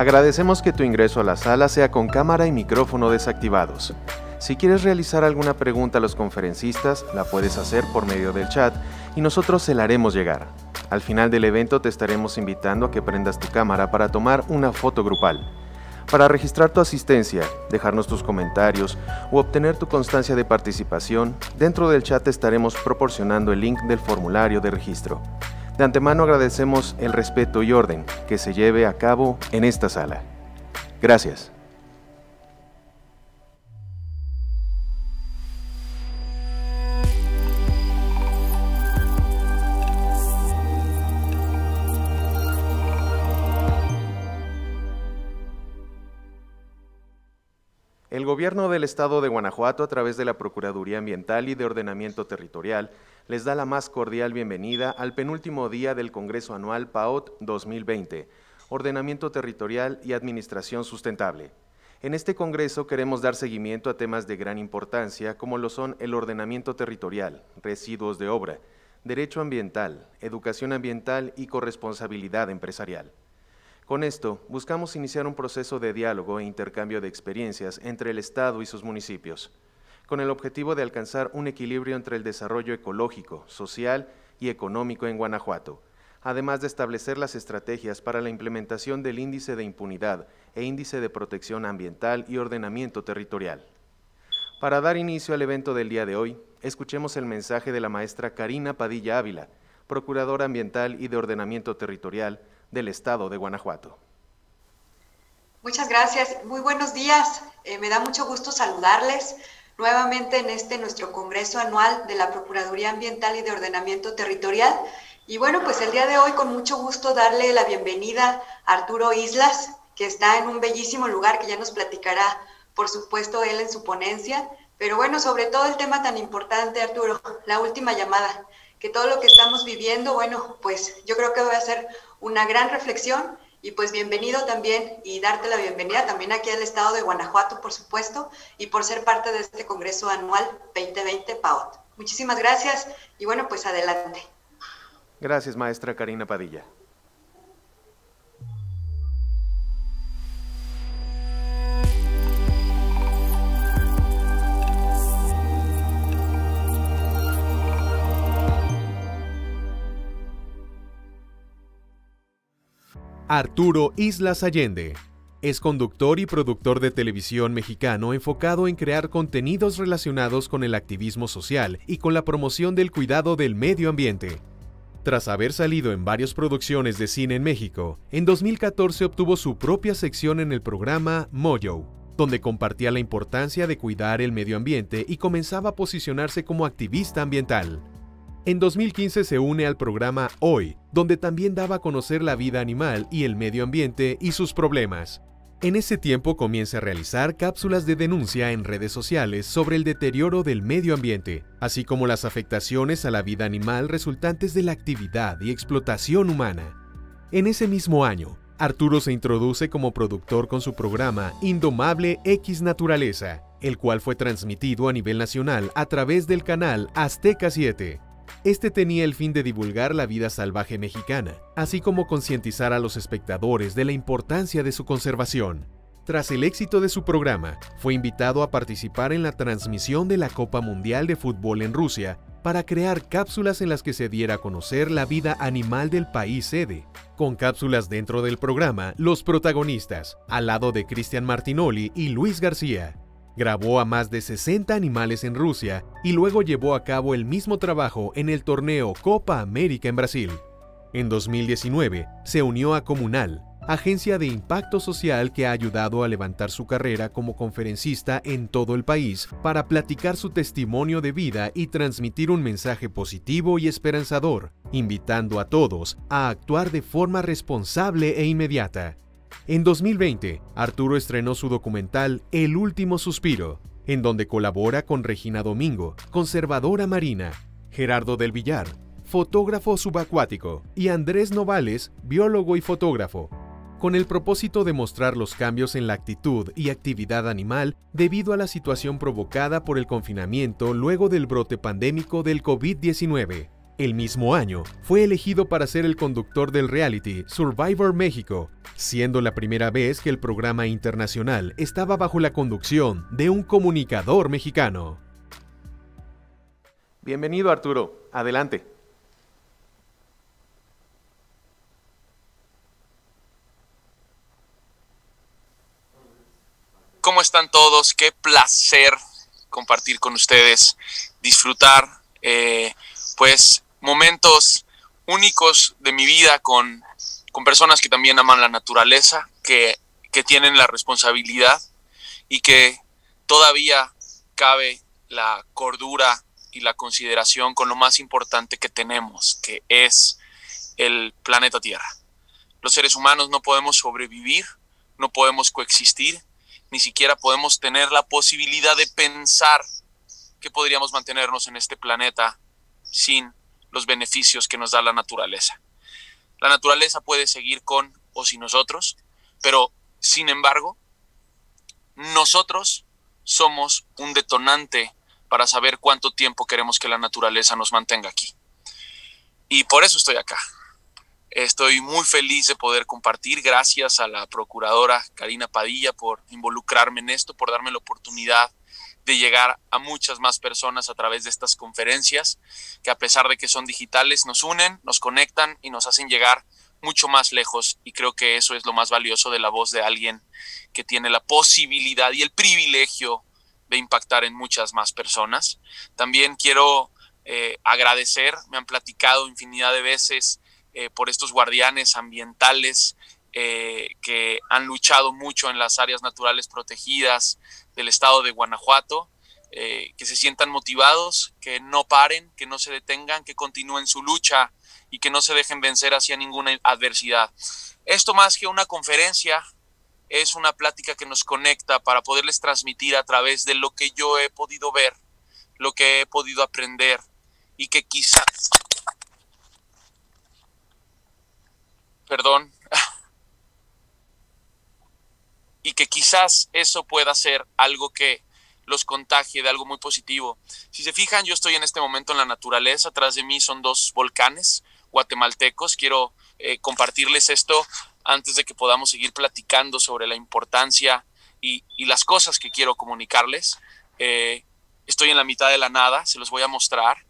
Agradecemos que tu ingreso a la sala sea con cámara y micrófono desactivados. Si quieres realizar alguna pregunta a los conferencistas, la puedes hacer por medio del chat y nosotros se la haremos llegar. Al final del evento te estaremos invitando a que prendas tu cámara para tomar una foto grupal. Para registrar tu asistencia, dejarnos tus comentarios o obtener tu constancia de participación, dentro del chat te estaremos proporcionando el link del formulario de registro. De antemano agradecemos el respeto y orden que se lleve a cabo en esta sala. Gracias. El gobierno del estado de Guanajuato, a través de la Procuraduría Ambiental y de Ordenamiento Territorial, les da la más cordial bienvenida al penúltimo día del Congreso Anual PAOT 2020, Ordenamiento Territorial y Administración Sustentable. En este Congreso queremos dar seguimiento a temas de gran importancia como lo son el ordenamiento territorial, residuos de obra, derecho ambiental, educación ambiental y corresponsabilidad empresarial. Con esto, buscamos iniciar un proceso de diálogo e intercambio de experiencias entre el Estado y sus municipios con el objetivo de alcanzar un equilibrio entre el desarrollo ecológico, social y económico en Guanajuato, además de establecer las estrategias para la implementación del índice de impunidad e índice de protección ambiental y ordenamiento territorial. Para dar inicio al evento del día de hoy, escuchemos el mensaje de la maestra Karina Padilla Ávila, Procuradora Ambiental y de Ordenamiento Territorial del Estado de Guanajuato. Muchas gracias. Muy buenos días. Eh, me da mucho gusto saludarles nuevamente en este nuestro Congreso Anual de la Procuraduría Ambiental y de Ordenamiento Territorial. Y bueno, pues el día de hoy con mucho gusto darle la bienvenida a Arturo Islas, que está en un bellísimo lugar que ya nos platicará, por supuesto, él en su ponencia. Pero bueno, sobre todo el tema tan importante, Arturo, la última llamada, que todo lo que estamos viviendo, bueno, pues yo creo que va a ser una gran reflexión y pues bienvenido también y darte la bienvenida también aquí al estado de Guanajuato, por supuesto, y por ser parte de este Congreso Anual 2020 PAOT. Muchísimas gracias y bueno, pues adelante. Gracias, maestra Karina Padilla. Arturo Islas Allende. Es conductor y productor de televisión mexicano enfocado en crear contenidos relacionados con el activismo social y con la promoción del cuidado del medio ambiente. Tras haber salido en varias producciones de cine en México, en 2014 obtuvo su propia sección en el programa Mojo, donde compartía la importancia de cuidar el medio ambiente y comenzaba a posicionarse como activista ambiental. En 2015 se une al programa Hoy, donde también daba a conocer la vida animal y el medio ambiente y sus problemas. En ese tiempo comienza a realizar cápsulas de denuncia en redes sociales sobre el deterioro del medio ambiente, así como las afectaciones a la vida animal resultantes de la actividad y explotación humana. En ese mismo año, Arturo se introduce como productor con su programa Indomable X Naturaleza, el cual fue transmitido a nivel nacional a través del canal Azteca 7. Este tenía el fin de divulgar la vida salvaje mexicana, así como concientizar a los espectadores de la importancia de su conservación. Tras el éxito de su programa, fue invitado a participar en la transmisión de la Copa Mundial de Fútbol en Rusia para crear cápsulas en las que se diera a conocer la vida animal del país sede. Con cápsulas dentro del programa, los protagonistas, al lado de Cristian Martinoli y Luis García, Grabó a más de 60 animales en Rusia y luego llevó a cabo el mismo trabajo en el torneo Copa América en Brasil. En 2019 se unió a Comunal, agencia de impacto social que ha ayudado a levantar su carrera como conferencista en todo el país para platicar su testimonio de vida y transmitir un mensaje positivo y esperanzador, invitando a todos a actuar de forma responsable e inmediata. En 2020, Arturo estrenó su documental El último suspiro, en donde colabora con Regina Domingo, conservadora marina, Gerardo del Villar, fotógrafo subacuático, y Andrés Novales, biólogo y fotógrafo, con el propósito de mostrar los cambios en la actitud y actividad animal debido a la situación provocada por el confinamiento luego del brote pandémico del COVID-19. El mismo año, fue elegido para ser el conductor del reality Survivor México, siendo la primera vez que el programa internacional estaba bajo la conducción de un comunicador mexicano. Bienvenido Arturo, adelante. ¿Cómo están todos? Qué placer compartir con ustedes, disfrutar, eh, pues momentos únicos de mi vida con, con personas que también aman la naturaleza, que, que tienen la responsabilidad y que todavía cabe la cordura y la consideración con lo más importante que tenemos, que es el planeta Tierra. Los seres humanos no podemos sobrevivir, no podemos coexistir, ni siquiera podemos tener la posibilidad de pensar que podríamos mantenernos en este planeta sin los beneficios que nos da la naturaleza. La naturaleza puede seguir con o sin nosotros, pero sin embargo, nosotros somos un detonante para saber cuánto tiempo queremos que la naturaleza nos mantenga aquí. Y por eso estoy acá. Estoy muy feliz de poder compartir. Gracias a la procuradora Karina Padilla por involucrarme en esto, por darme la oportunidad de llegar a muchas más personas a través de estas conferencias, que a pesar de que son digitales, nos unen, nos conectan y nos hacen llegar mucho más lejos. Y creo que eso es lo más valioso de la voz de alguien que tiene la posibilidad y el privilegio de impactar en muchas más personas. También quiero eh, agradecer, me han platicado infinidad de veces eh, por estos guardianes ambientales eh, que han luchado mucho en las áreas naturales protegidas del estado de Guanajuato, eh, que se sientan motivados, que no paren, que no se detengan, que continúen su lucha y que no se dejen vencer hacia ninguna adversidad. Esto más que una conferencia es una plática que nos conecta para poderles transmitir a través de lo que yo he podido ver, lo que he podido aprender y que quizás, perdón, y que quizás eso pueda ser algo que los contagie de algo muy positivo. Si se fijan, yo estoy en este momento en la naturaleza, atrás de mí son dos volcanes guatemaltecos. Quiero eh, compartirles esto antes de que podamos seguir platicando sobre la importancia y, las cosas que quiero comunicarles. Eh, estoy en la mitad de la nada, se los voy a mostrar.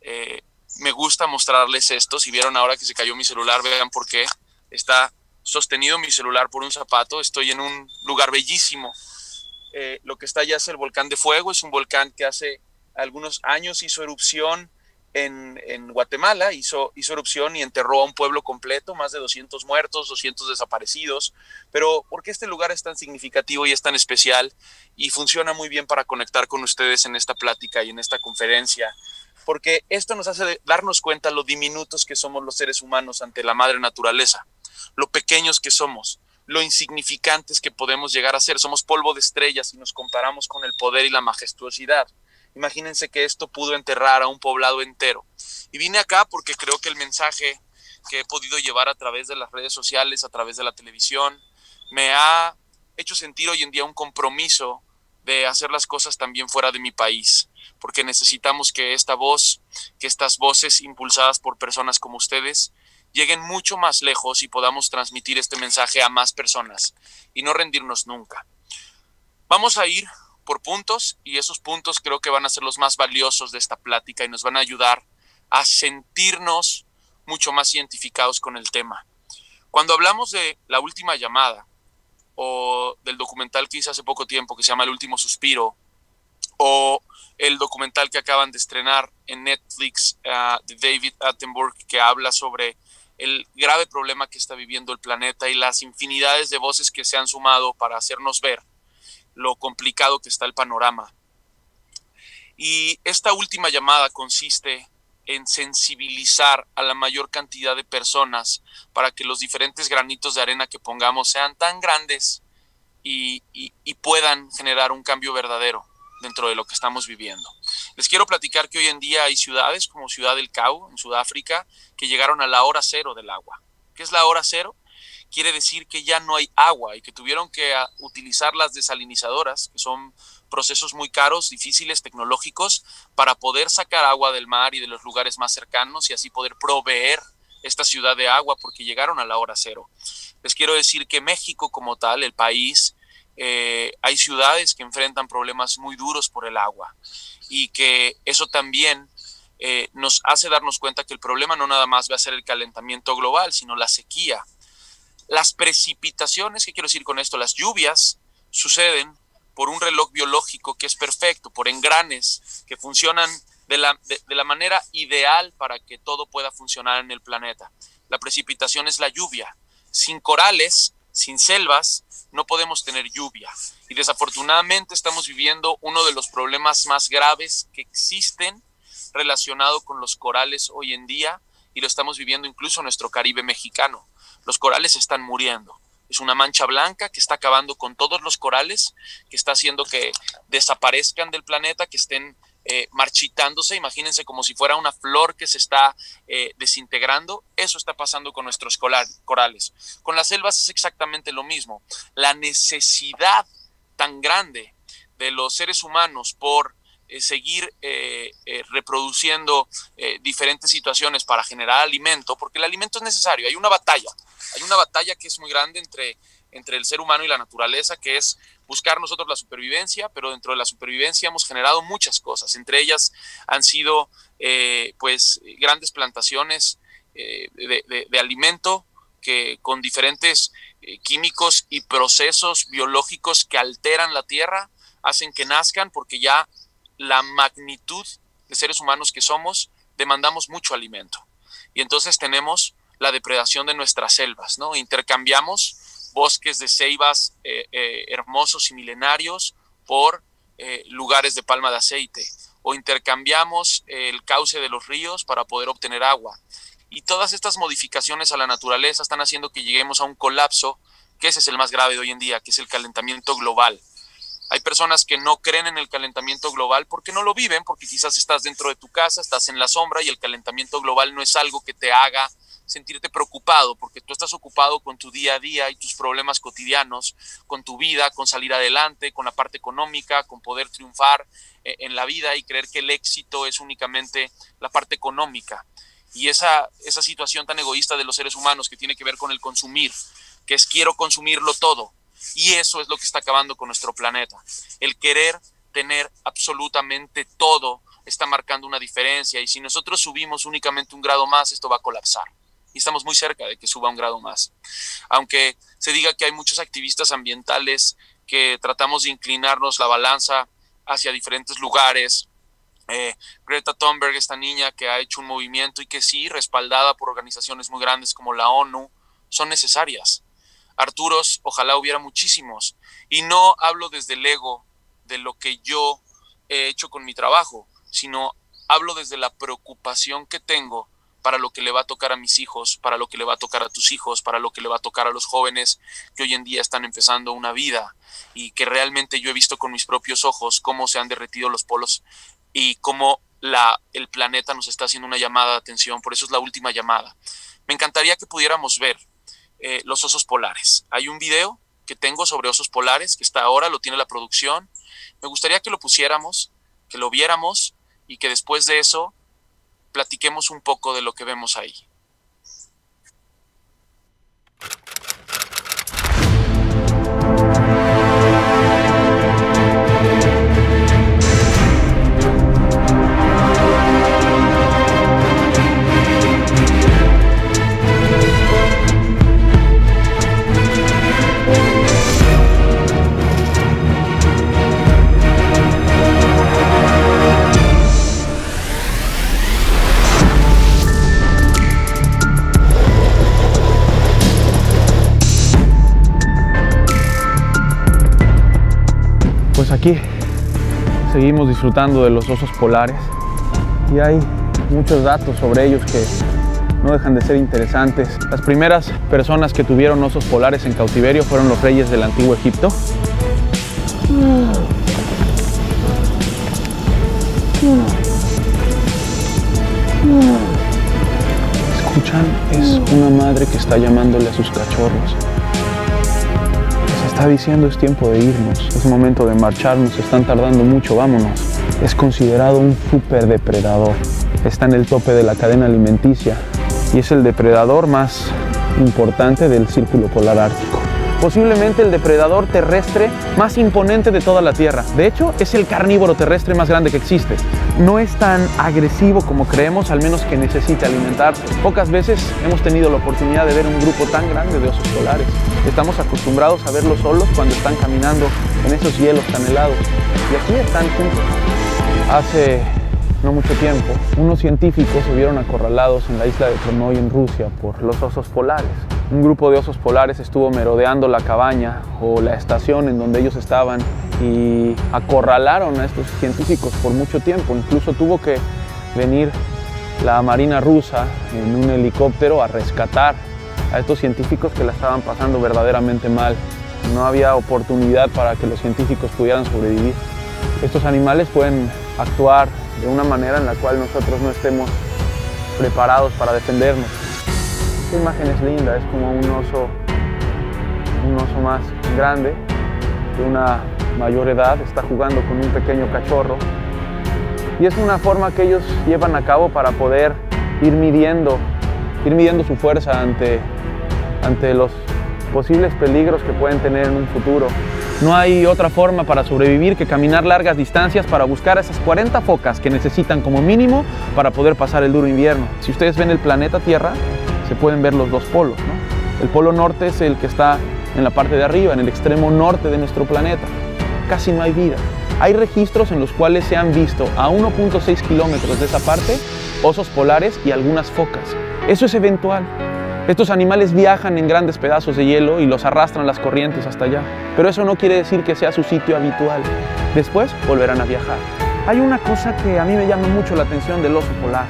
Eh, me gusta mostrarles esto. Si vieron ahora que se cayó mi celular, vean por qué. Está sostenido mi celular por un zapato. Estoy en un lugar bellísimo. Eh, lo que está allá es el volcán de fuego. Es un volcán que hace algunos años hizo erupción en, Guatemala, hizo, hizo erupción y enterró a un pueblo completo, más de 200 muertos, 200 desaparecidos. Pero ¿por qué este lugar es tan significativo y es tan especial y funciona muy bien para conectar con ustedes en esta plática y en esta conferencia? Porque esto nos hace darnos cuenta lo diminutos que somos los seres humanos ante la madre naturaleza lo pequeños que somos, lo insignificantes que podemos llegar a ser. Somos polvo de estrellas y nos comparamos con el poder y la majestuosidad. Imagínense que esto pudo enterrar a un poblado entero. Y vine acá porque creo que el mensaje que he podido llevar a través de las redes sociales, a través de la televisión, me ha hecho sentir hoy en día un compromiso de hacer las cosas también fuera de mi país, porque necesitamos que esta voz, que estas voces impulsadas por personas como ustedes, lleguen mucho más lejos y podamos transmitir este mensaje a más personas y no rendirnos nunca. Vamos a ir por puntos y esos puntos creo que van a ser los más valiosos de esta plática y nos van a ayudar a sentirnos mucho más identificados con el tema. Cuando hablamos de la última llamada o del documental que hice hace poco tiempo que se llama El último suspiro o el documental que acaban de estrenar en Netflix ah, de David Attenborough que habla sobre el grave problema que está viviendo el planeta y las infinidades de voces que se han sumado para hacernos ver lo complicado que está el panorama. Y esta última llamada consiste en sensibilizar a la mayor cantidad de personas para que los diferentes granitos de arena que pongamos sean tan grandes y, puedan generar un cambio verdadero dentro de lo que estamos viviendo. Les quiero platicar que hoy en día hay ciudades como Ciudad del Cabo, en Sudáfrica, que llegaron a la hora cero del agua. ¿Qué es la hora cero? quiere decir que ya no hay agua y que tuvieron que ah, utilizar las desalinizadoras, que son procesos muy caros, difíciles, tecnológicos, para poder sacar agua del mar y de los lugares más cercanos y así poder proveer esta ciudad de agua porque llegaron a la hora cero. Les quiero decir que México como tal, el país, eh, hay ciudades que enfrentan problemas muy duros por el agua y que eso también eh, nos hace darnos cuenta que el problema no nada más va a ser el calentamiento global, sino la sequía. Las precipitaciones, ¿qué quiero decir con esto? Las lluvias suceden por un reloj biológico que es perfecto, por engranes que funcionan de la, de la manera ideal para que todo pueda funcionar en el planeta. La precipitación es la lluvia. Sin corales, sin selvas, no podemos tener lluvia. Y desafortunadamente estamos viviendo uno de los problemas más graves que existen relacionado con los corales hoy en día y lo estamos viviendo incluso en nuestro Caribe mexicano. Los corales están muriendo. Es una mancha blanca que está acabando con todos los corales, que está haciendo que desaparezcan del planeta, que estén eh, marchitándose, imagínense como si fuera una flor que se está eh, desintegrando, eso está pasando con nuestros corales. Con las selvas es exactamente lo mismo. La necesidad tan grande de los seres humanos por eh, seguir reproduciendo diferentes situaciones para generar alimento, porque el alimento es necesario, hay una batalla, hay una batalla que es muy grande entre entre el ser humano y la naturaleza, que es buscar nosotros la supervivencia, pero dentro de la supervivencia hemos generado muchas cosas. Entre ellas han sido eh, pues grandes plantaciones eh, de, alimento que con diferentes eh, químicos y procesos biológicos que alteran la tierra hacen que nazcan porque ya la magnitud de seres humanos que somos demandamos mucho alimento. Y entonces tenemos la depredación de nuestras selvas, ¿no? Intercambiamos bosques de ceibas eh, eh, hermosos y milenarios por eh, lugares de palma de aceite o intercambiamos el cauce de los ríos para poder obtener agua. Y todas estas modificaciones a la naturaleza están haciendo que lleguemos a un colapso, que ese es el más grave de hoy en día, que es el calentamiento global. Hay personas que no creen en el calentamiento global porque no lo viven, porque quizás estás dentro de tu casa, estás en la sombra y el calentamiento global no es algo que te haga sentirte preocupado, porque tú estás ocupado con tu día a día y tus problemas cotidianos, con tu vida, con salir adelante, con la parte económica, con poder triunfar eh, en la vida y creer que el éxito es únicamente la parte económica. Y esa, esa situación tan egoísta de los seres humanos que tiene que ver con el consumir, que es quiero consumirlo todo. Y eso es lo que está acabando con nuestro planeta. El querer tener absolutamente todo está marcando una diferencia y si nosotros subimos únicamente un grado más, esto va a colapsar y estamos muy cerca de que suba un grado más. Aunque se diga que hay muchos activistas ambientales que tratamos de inclinarnos la balanza hacia diferentes lugares. Eh, Greta Thunberg, esta niña que ha hecho un movimiento y que sí, respaldada por organizaciones muy grandes como la ONU, son necesarias. Arturos, ojalá hubiera muchísimos. Y no hablo desde el ego de lo que yo he hecho con mi trabajo, sino hablo desde la preocupación que tengo para lo que le va a tocar a mis hijos, para lo que le va a tocar a tus hijos, para lo que le va a tocar a los jóvenes que hoy en día están empezando una vida y que realmente yo he visto con mis propios ojos cómo se han derretido los polos y cómo el planeta nos está haciendo una llamada de atención. Por eso es la última llamada. Me encantaría que pudiéramos ver eh, los osos polares. Hay un video que tengo sobre osos polares que está ahora, lo tiene la producción. Me gustaría que lo pusiéramos, que lo viéramos y que después de eso platiquemos un poco de lo que vemos ahí. Aquí seguimos disfrutando de los osos polares y hay muchos datos sobre ellos que no dejan de ser interesantes. Las primeras personas que tuvieron osos polares en cautiverio fueron los reyes del antiguo Egipto. escuchan es una madre que está llamándole a sus cachorros. Está diciendo es tiempo de irnos, es momento de marcharnos, están tardando mucho, vámonos. Es considerado un superdepredador. Está en el tope de la cadena alimenticia y es el depredador más importante del círculo polar ártico posiblemente el depredador terrestre más imponente de toda la Tierra. De hecho, es el carnívoro terrestre más grande que existe. No es tan agresivo como creemos, al menos que necesite alimentarse. Pocas veces hemos tenido la oportunidad de ver un grupo tan grande de osos polares. Estamos acostumbrados a verlos solos cuando están caminando en esos hielos tan helados. Y aquí están juntos. Hace no mucho tiempo, unos científicos se vieron acorralados en la isla de Tronoy en Rusia por los osos polares un grupo de osos polares estuvo merodeando la cabaña o la estación en donde ellos estaban y acorralaron a estos científicos por mucho tiempo. Incluso tuvo que venir la Marina rusa en un helicóptero a rescatar a estos científicos que la estaban pasando verdaderamente mal. No había oportunidad para que los científicos pudieran sobrevivir. Estos animales pueden actuar de una manera en la cual nosotros no estemos preparados para defendernos. Esta imagen es linda, es como un oso, un oso más grande, de una mayor edad, está jugando con un pequeño cachorro. Y es una forma que ellos llevan a cabo para poder ir midiendo, ir midiendo su fuerza ante, ante los posibles peligros que pueden tener en un futuro. No hay otra forma para sobrevivir que caminar largas distancias para buscar esas 40 focas que necesitan como mínimo para poder pasar el duro invierno. Si ustedes ven el planeta Tierra, se pueden ver los dos polos. El polo norte es el que está en la parte de arriba, en el extremo norte de nuestro planeta. Casi no hay vida. Hay registros en los cuales se han visto a 1.6 kilómetros de esa parte osos polares y algunas focas. Eso es eventual. Estos animales viajan en grandes pedazos de hielo y los arrastran las corrientes hasta allá. Pero eso no quiere decir que sea su sitio habitual. Después volverán a viajar. Hay una cosa que a mí me llama mucho la atención del oso polar,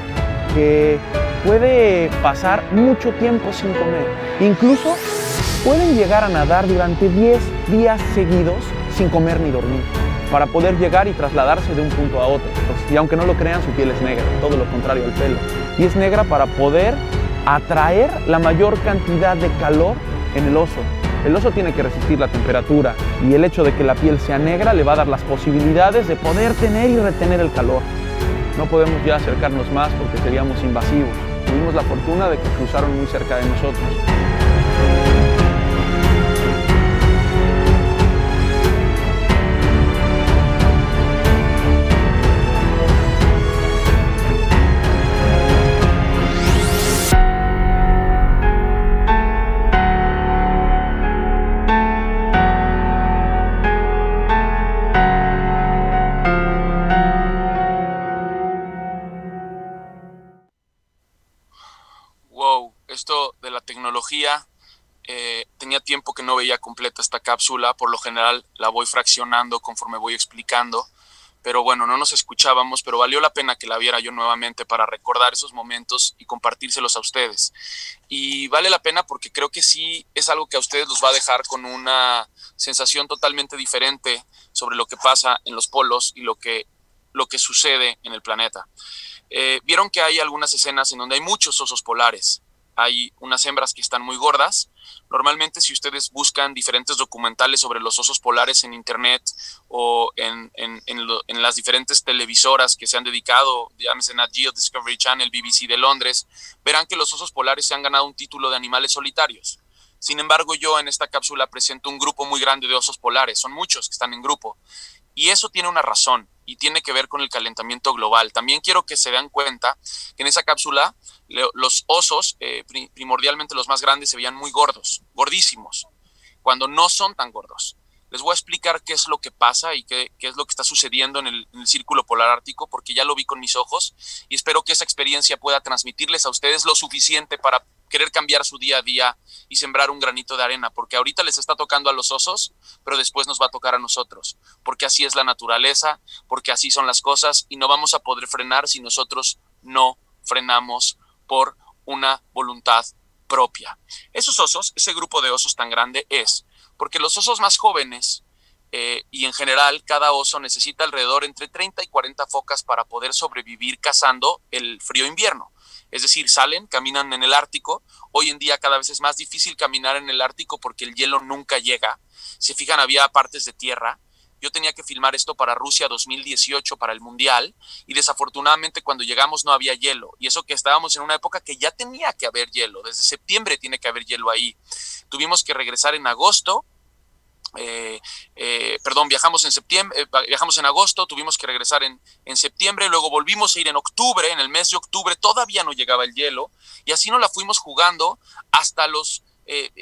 que puede pasar mucho tiempo sin comer. Incluso pueden llegar a nadar durante 10 días seguidos sin comer ni dormir para poder llegar y trasladarse de un punto a otro. Y aunque no lo crean, su piel es negra, todo lo contrario al pelo. Y es negra para poder atraer la mayor cantidad de calor en el oso. El oso tiene que resistir la temperatura y el hecho de que la piel sea negra le va a dar las posibilidades de poder tener y retener el calor. No podemos ya acercarnos más porque seríamos invasivos tuvimos la fortuna de que cruzaron muy cerca de nosotros. Eh, tenía tiempo que no veía completa esta cápsula, por lo general la voy fraccionando conforme voy explicando, pero bueno, no nos escuchábamos, pero valió la pena que la viera yo nuevamente para recordar esos momentos y compartírselos a ustedes. Y vale la pena porque creo que sí es algo que a ustedes los va a dejar con una sensación totalmente diferente sobre lo que pasa en los polos y lo que, lo que sucede en el planeta. Eh, vieron que hay algunas escenas en donde hay muchos osos polares hay unas hembras que están muy gordas. Normalmente si ustedes buscan diferentes documentales sobre los osos polares en internet o en, las diferentes televisoras que se han dedicado, llámese Nat Geo, Discovery Channel, BBC de Londres, verán que los osos polares se han ganado un título de animales solitarios. Sin embargo, yo en esta cápsula presento un grupo muy grande de osos polares, son muchos que están en grupo. Y eso tiene una razón y tiene que ver con el calentamiento global. También quiero que se den cuenta que en esa cápsula los osos, eh, primordialmente los más grandes, se veían muy gordos, gordísimos, cuando no son tan gordos. Les voy a explicar qué es lo que pasa y qué, es lo que está sucediendo en el, círculo polar ártico, porque ya lo vi con mis ojos y espero que esa experiencia pueda transmitirles a ustedes lo suficiente para querer cambiar su día a día y sembrar un granito de arena, porque ahorita les está tocando a los osos, pero después nos va a tocar a nosotros, porque así es la naturaleza, porque así son las cosas y no vamos a poder frenar si nosotros no frenamos por una voluntad propia. Esos osos, ese grupo de osos tan grande es porque los osos más jóvenes eh, y en general cada oso necesita alrededor entre 30 y 40 focas para poder sobrevivir cazando el frío invierno. es decir, salen, caminan en el Ártico. Hoy en día cada vez es más difícil caminar en el Ártico porque el hielo nunca llega. Se fijan, había partes de tierra. Yo tenía que filmar esto para Rusia 2018, para el Mundial, y desafortunadamente cuando llegamos no había hielo. Y eso que estábamos en una época que ya tenía que haber hielo. Desde septiembre tiene que haber hielo ahí. Tuvimos que regresar en agosto eh, eh, perdón, viajamos en septiembre, eh, viajamos en agosto, tuvimos que regresar en, en, septiembre, luego volvimos a ir en octubre, en el mes de octubre todavía no llegaba el hielo, y así nos la fuimos jugando hasta los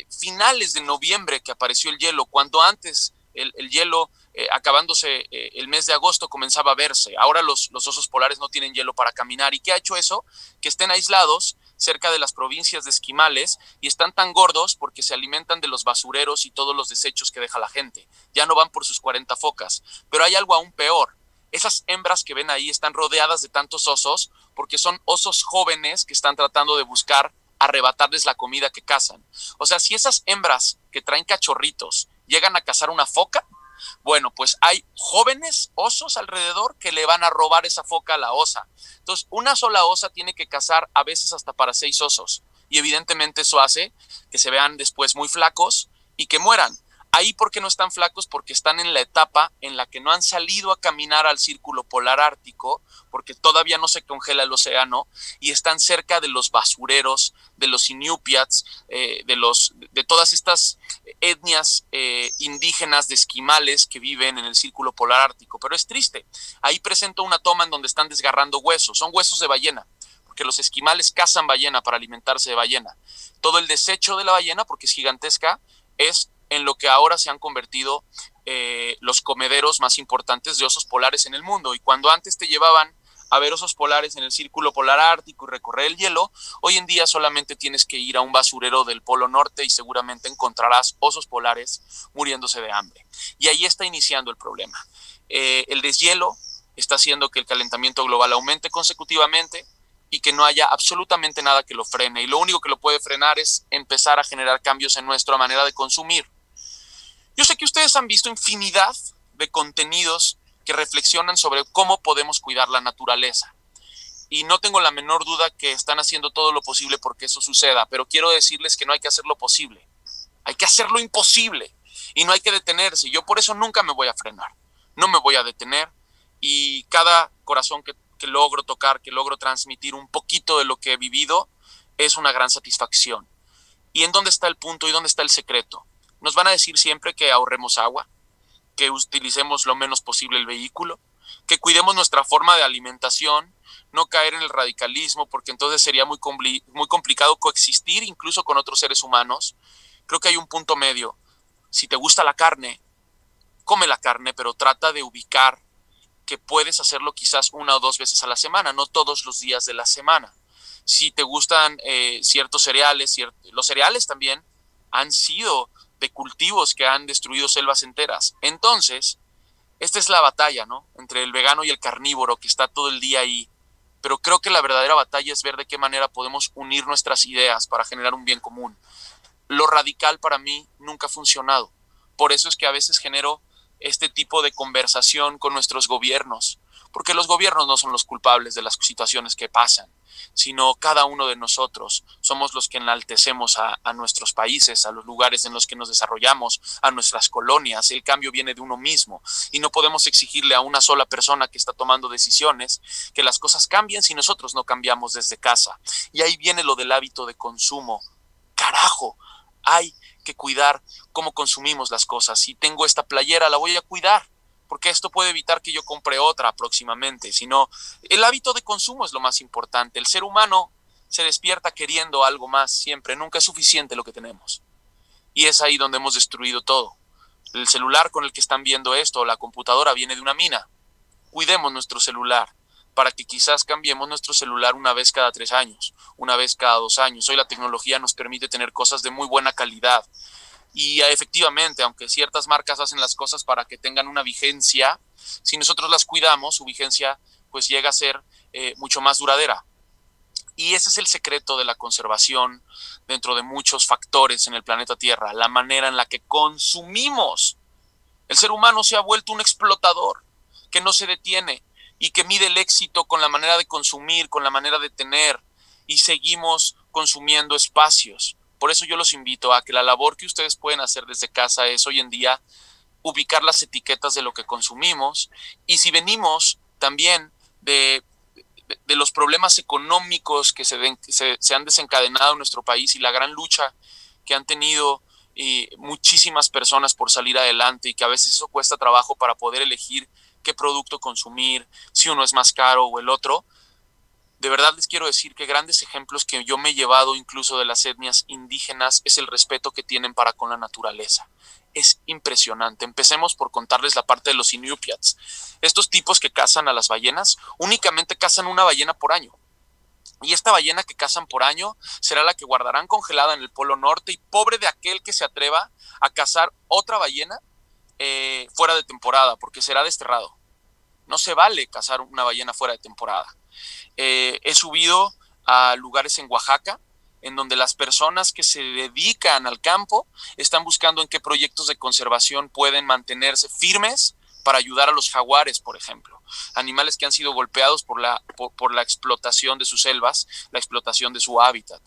finales de noviembre que apareció el hielo, cuando antes el hielo, acabándose el mes de agosto, comenzaba a verse. Ahora los, los osos polares no tienen hielo para caminar. ¿Y qué ha hecho eso? Que estén aislados cerca de las provincias de esquimales y están tan gordos porque se alimentan de los basureros y todos los desechos que deja la gente. Ya no van por sus 40 focas. Pero hay algo aún peor. Esas hembras que ven ahí están rodeadas de tantos osos porque son osos jóvenes que están tratando de buscar arrebatarles la comida que cazan. O sea, si esas hembras que traen cachorritos llegan a cazar una foca, bueno, pues hay jóvenes osos alrededor que le van a robar esa foca a la osa. Entonces, una sola osa tiene que cazar a veces hasta para seis osos. Y evidentemente eso hace que se vean después muy flacos y que mueran. Ahí, ¿por qué no están flacos? Porque están en la etapa en la que no han salido a caminar al círculo polar ártico, porque todavía no se congela el océano, y están cerca de los basureros, de los inupiats, eh, de, los, de todas estas etnias eh, indígenas de esquimales que viven en el círculo polar ártico. Pero es triste. Ahí presento una toma en donde están desgarrando huesos. Son huesos de ballena porque los esquimales cazan ballena para alimentarse de ballena. Todo el desecho de la ballena, porque es gigantesca, es en lo que ahora se han convertido eh, los comederos más importantes de osos polares en el mundo. Y cuando antes te llevaban a ver osos polares en el círculo polar ártico y recorrer el hielo, hoy en día solamente tienes que ir a un basurero del Polo Norte y seguramente encontrarás osos polares muriéndose de hambre. Y ahí está iniciando el problema. Eh, el deshielo está haciendo que el calentamiento global aumente consecutivamente, y que no haya absolutamente nada que lo frene. Y lo único que lo puede frenar es empezar a generar cambios en nuestra manera de consumir. Yo sé que ustedes han visto infinidad de contenidos que reflexionan sobre cómo podemos cuidar la naturaleza. Y no tengo la menor duda que están haciendo todo lo posible porque eso suceda, pero quiero decirles que no hay que hacer lo posible, hay que hacer lo imposible y no hay que detenerse. Yo por eso nunca me voy a frenar, no me voy a detener y cada corazón que, que logro tocar, que logro transmitir un poquito de lo que he vivido, es una gran satisfacción. ¿Y en dónde está el punto y dónde está el secreto? Nos van a decir siempre que ahorremos agua, que utilicemos lo menos posible el vehículo, que cuidemos nuestra forma de alimentación, no caer en el radicalismo, porque entonces sería muy, muy complicado coexistir incluso con otros seres humanos. Creo que hay un punto medio. Si te gusta la carne, come la carne, pero trata de ubicar que puedes hacerlo quizás una o dos veces a la semana, no todos los días de la semana. Si te gustan eh, ciertos cereales, los cereales también han sido de cultivos que han destruido selvas enteras. Entonces, esta es la batalla, ¿no? Entre el vegano y el carnívoro que está todo el día ahí. Pero creo que la verdadera batalla es ver de qué manera podemos unir nuestras ideas para generar un bien común. Lo radical para mí nunca ha funcionado. Por eso es que a veces genero este tipo de conversación con nuestros gobiernos, porque los gobiernos no son los culpables de las situaciones que pasan sino cada uno de nosotros. Somos los que enaltecemos a, nuestros países, a los lugares en los que nos desarrollamos, a nuestras colonias. El cambio viene de uno mismo y no podemos exigirle a una sola persona que está tomando decisiones que las cosas cambien si nosotros no cambiamos desde casa. Y ahí viene lo del hábito de consumo. Carajo, hay que cuidar cómo consumimos las cosas. Si tengo esta playera, la voy a cuidar porque esto puede evitar que yo compre otra próximamente, sino el hábito de consumo es lo más importante. El ser humano se despierta queriendo algo más siempre, nunca es suficiente lo que tenemos. Y es ahí donde hemos destruido todo. El celular con el que están viendo esto, la computadora, viene de una mina. Cuidemos nuestro celular para que quizás cambiemos nuestro celular una vez cada tres años, una vez cada dos años. Hoy la tecnología nos permite tener cosas de muy buena calidad, y efectivamente, aunque ciertas marcas hacen las cosas para que tengan una vigencia, si nosotros las cuidamos, su vigencia pues llega a ser eh, mucho más duradera. Y ese es el secreto de la conservación dentro de muchos factores en el planeta Tierra, la manera en la que consumimos. El ser humano se ha vuelto un explotador que no se detiene y que mide el éxito con la manera de consumir, con la manera de tener, y seguimos consumiendo espacios. Por eso yo los invito a que la labor que ustedes pueden hacer desde casa es hoy en día ubicar las etiquetas de lo que consumimos y si venimos también de, de, los problemas económicos que se, se, han desencadenado en nuestro país y la gran lucha que han tenido muchísimas personas por salir adelante y que a veces eso cuesta trabajo para poder elegir qué producto consumir, si uno es más caro o el otro. De verdad les quiero decir que grandes ejemplos que yo me he llevado incluso de las etnias indígenas es el respeto que tienen para con la naturaleza. Es impresionante. Empecemos por contarles la parte de los Inupiats. Estos tipos que cazan a las ballenas únicamente cazan una ballena por año. Y esta ballena que cazan por año será la que guardarán congelada en el Polo Norte y pobre de aquel que se atreva a cazar otra ballena eh, fuera de temporada, porque será desterrado. No se vale cazar una ballena fuera de temporada. Eh, he subido a lugares en Oaxaca, en donde las personas que se dedican al campo están buscando en qué proyectos de conservación pueden mantenerse firmes para ayudar a los jaguares, por ejemplo, animales que han sido golpeados por la, por, la explotación de sus selvas, la explotación de su hábitat.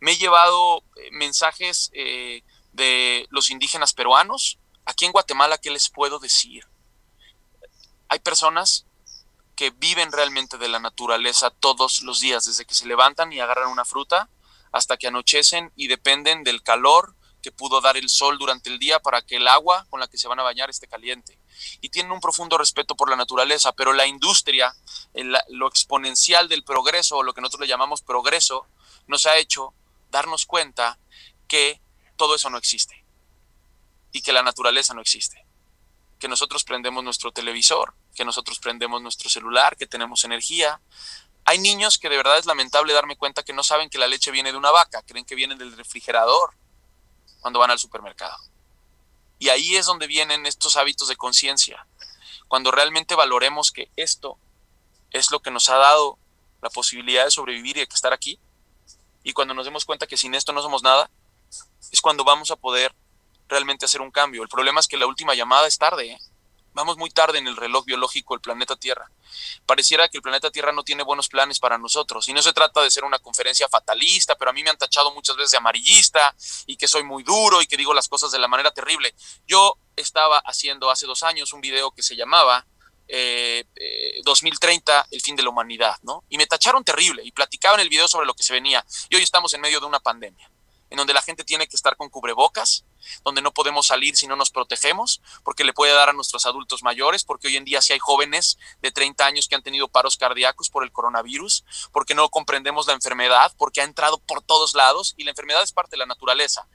Me he llevado eh, mensajes de los indígenas peruanos, Aquí en Guatemala, ¿qué les puedo decir? Hay personas que viven realmente de la naturaleza todos los días, desde que se levantan y agarran una fruta hasta que anochecen y dependen del calor que pudo dar el sol durante el día para que el agua con la que se van a bañar esté caliente. Y tienen un profundo respeto por la naturaleza, pero la industria, lo exponencial del progreso, o lo que nosotros le llamamos progreso, nos ha hecho darnos cuenta que todo eso no existe y que la naturaleza no existe. Que nosotros prendemos nuestro televisor, que nosotros prendemos nuestro celular, que tenemos energía. Hay niños que de verdad es lamentable darme cuenta que no saben que la leche viene de una vaca, creen que viene del refrigerador cuando van al supermercado. Y ahí es donde vienen estos hábitos de conciencia. Cuando realmente valoremos que esto es lo que nos ha dado la posibilidad de sobrevivir y de estar aquí, y cuando nos demos cuenta que sin esto no somos nada, es cuando vamos a poder realmente hacer un cambio. El problema es que la última llamada es tarde. ¿eh? Vamos muy tarde en el reloj biológico del planeta Tierra. Pareciera que el planeta Tierra no tiene buenos planes para nosotros. Y no se trata de ser una conferencia fatalista, pero a mí me han tachado muchas veces de amarillista y que soy muy duro y que digo las cosas de la manera terrible. Yo estaba haciendo hace dos años un video que se llamaba 2030, eh, eh, el fin de la humanidad, ¿no? Y me tacharon terrible y platicaba en el video sobre lo que se venía. Y hoy estamos en medio de una pandemia en donde la gente tiene que estar con cubrebocas, donde no podemos salir si no nos protegemos, porque le puede dar a nuestros adultos mayores, porque hoy en día sí hay jóvenes de 30 años que han tenido paros cardíacos por el coronavirus, porque no comprendemos la enfermedad, porque ha entrado por todos lados y la enfermedad es parte de la naturaleza.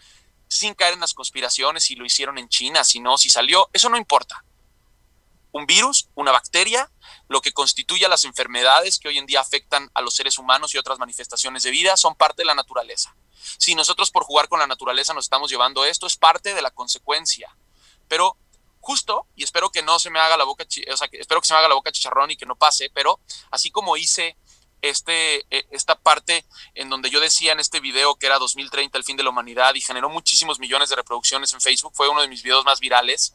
Sin caer en las conspiraciones, si lo hicieron en China, si no, si salió, eso no importa un virus, una bacteria, lo que constituye las enfermedades que hoy en día afectan a los seres humanos y otras manifestaciones de vida son parte de la naturaleza. Si nosotros por jugar con la naturaleza nos estamos llevando esto, es parte de la consecuencia. Pero justo, y espero que no se me haga la boca, o sea, espero que se me haga la boca chicharrón y que no pase, pero así como hice este, e, esta parte en donde yo decía en este video que era 2030 el fin de la humanidad y generó muchísimos millones de reproducciones en Facebook, fue uno de mis videos más virales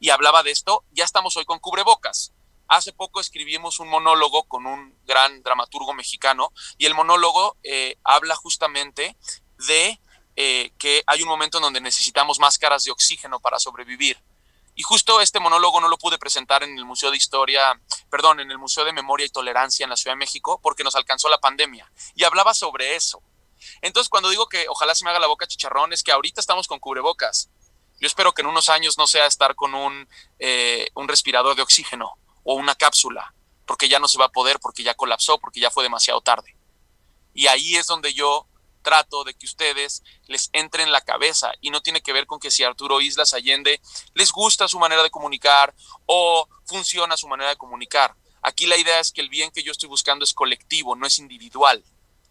y hablaba de esto, ya estamos hoy con cubrebocas. Hace poco escribimos un monólogo con un gran dramaturgo mexicano y el monólogo eh, habla justamente de eh, que hay un momento en donde necesitamos máscaras de oxígeno para sobrevivir. Y justo este monólogo no lo pude presentar en el Museo de Historia, perdón, en el Museo de Memoria y Tolerancia en la Ciudad de México porque nos alcanzó la pandemia. Y hablaba sobre eso. Entonces, cuando digo que ojalá se me haga la boca chicharrón, es que ahorita estamos con cubrebocas. Yo espero que en unos años no sea estar con un, eh, un respirador de oxígeno o una cápsula, porque ya no se va a poder, porque ya colapsó, porque ya fue demasiado tarde. Y ahí es donde yo trato de que ustedes les entre en la cabeza y no tiene que ver con que si Arturo Islas Allende les gusta su manera de comunicar o funciona su manera de comunicar. Aquí la idea es que el bien que yo estoy buscando es colectivo, no es individual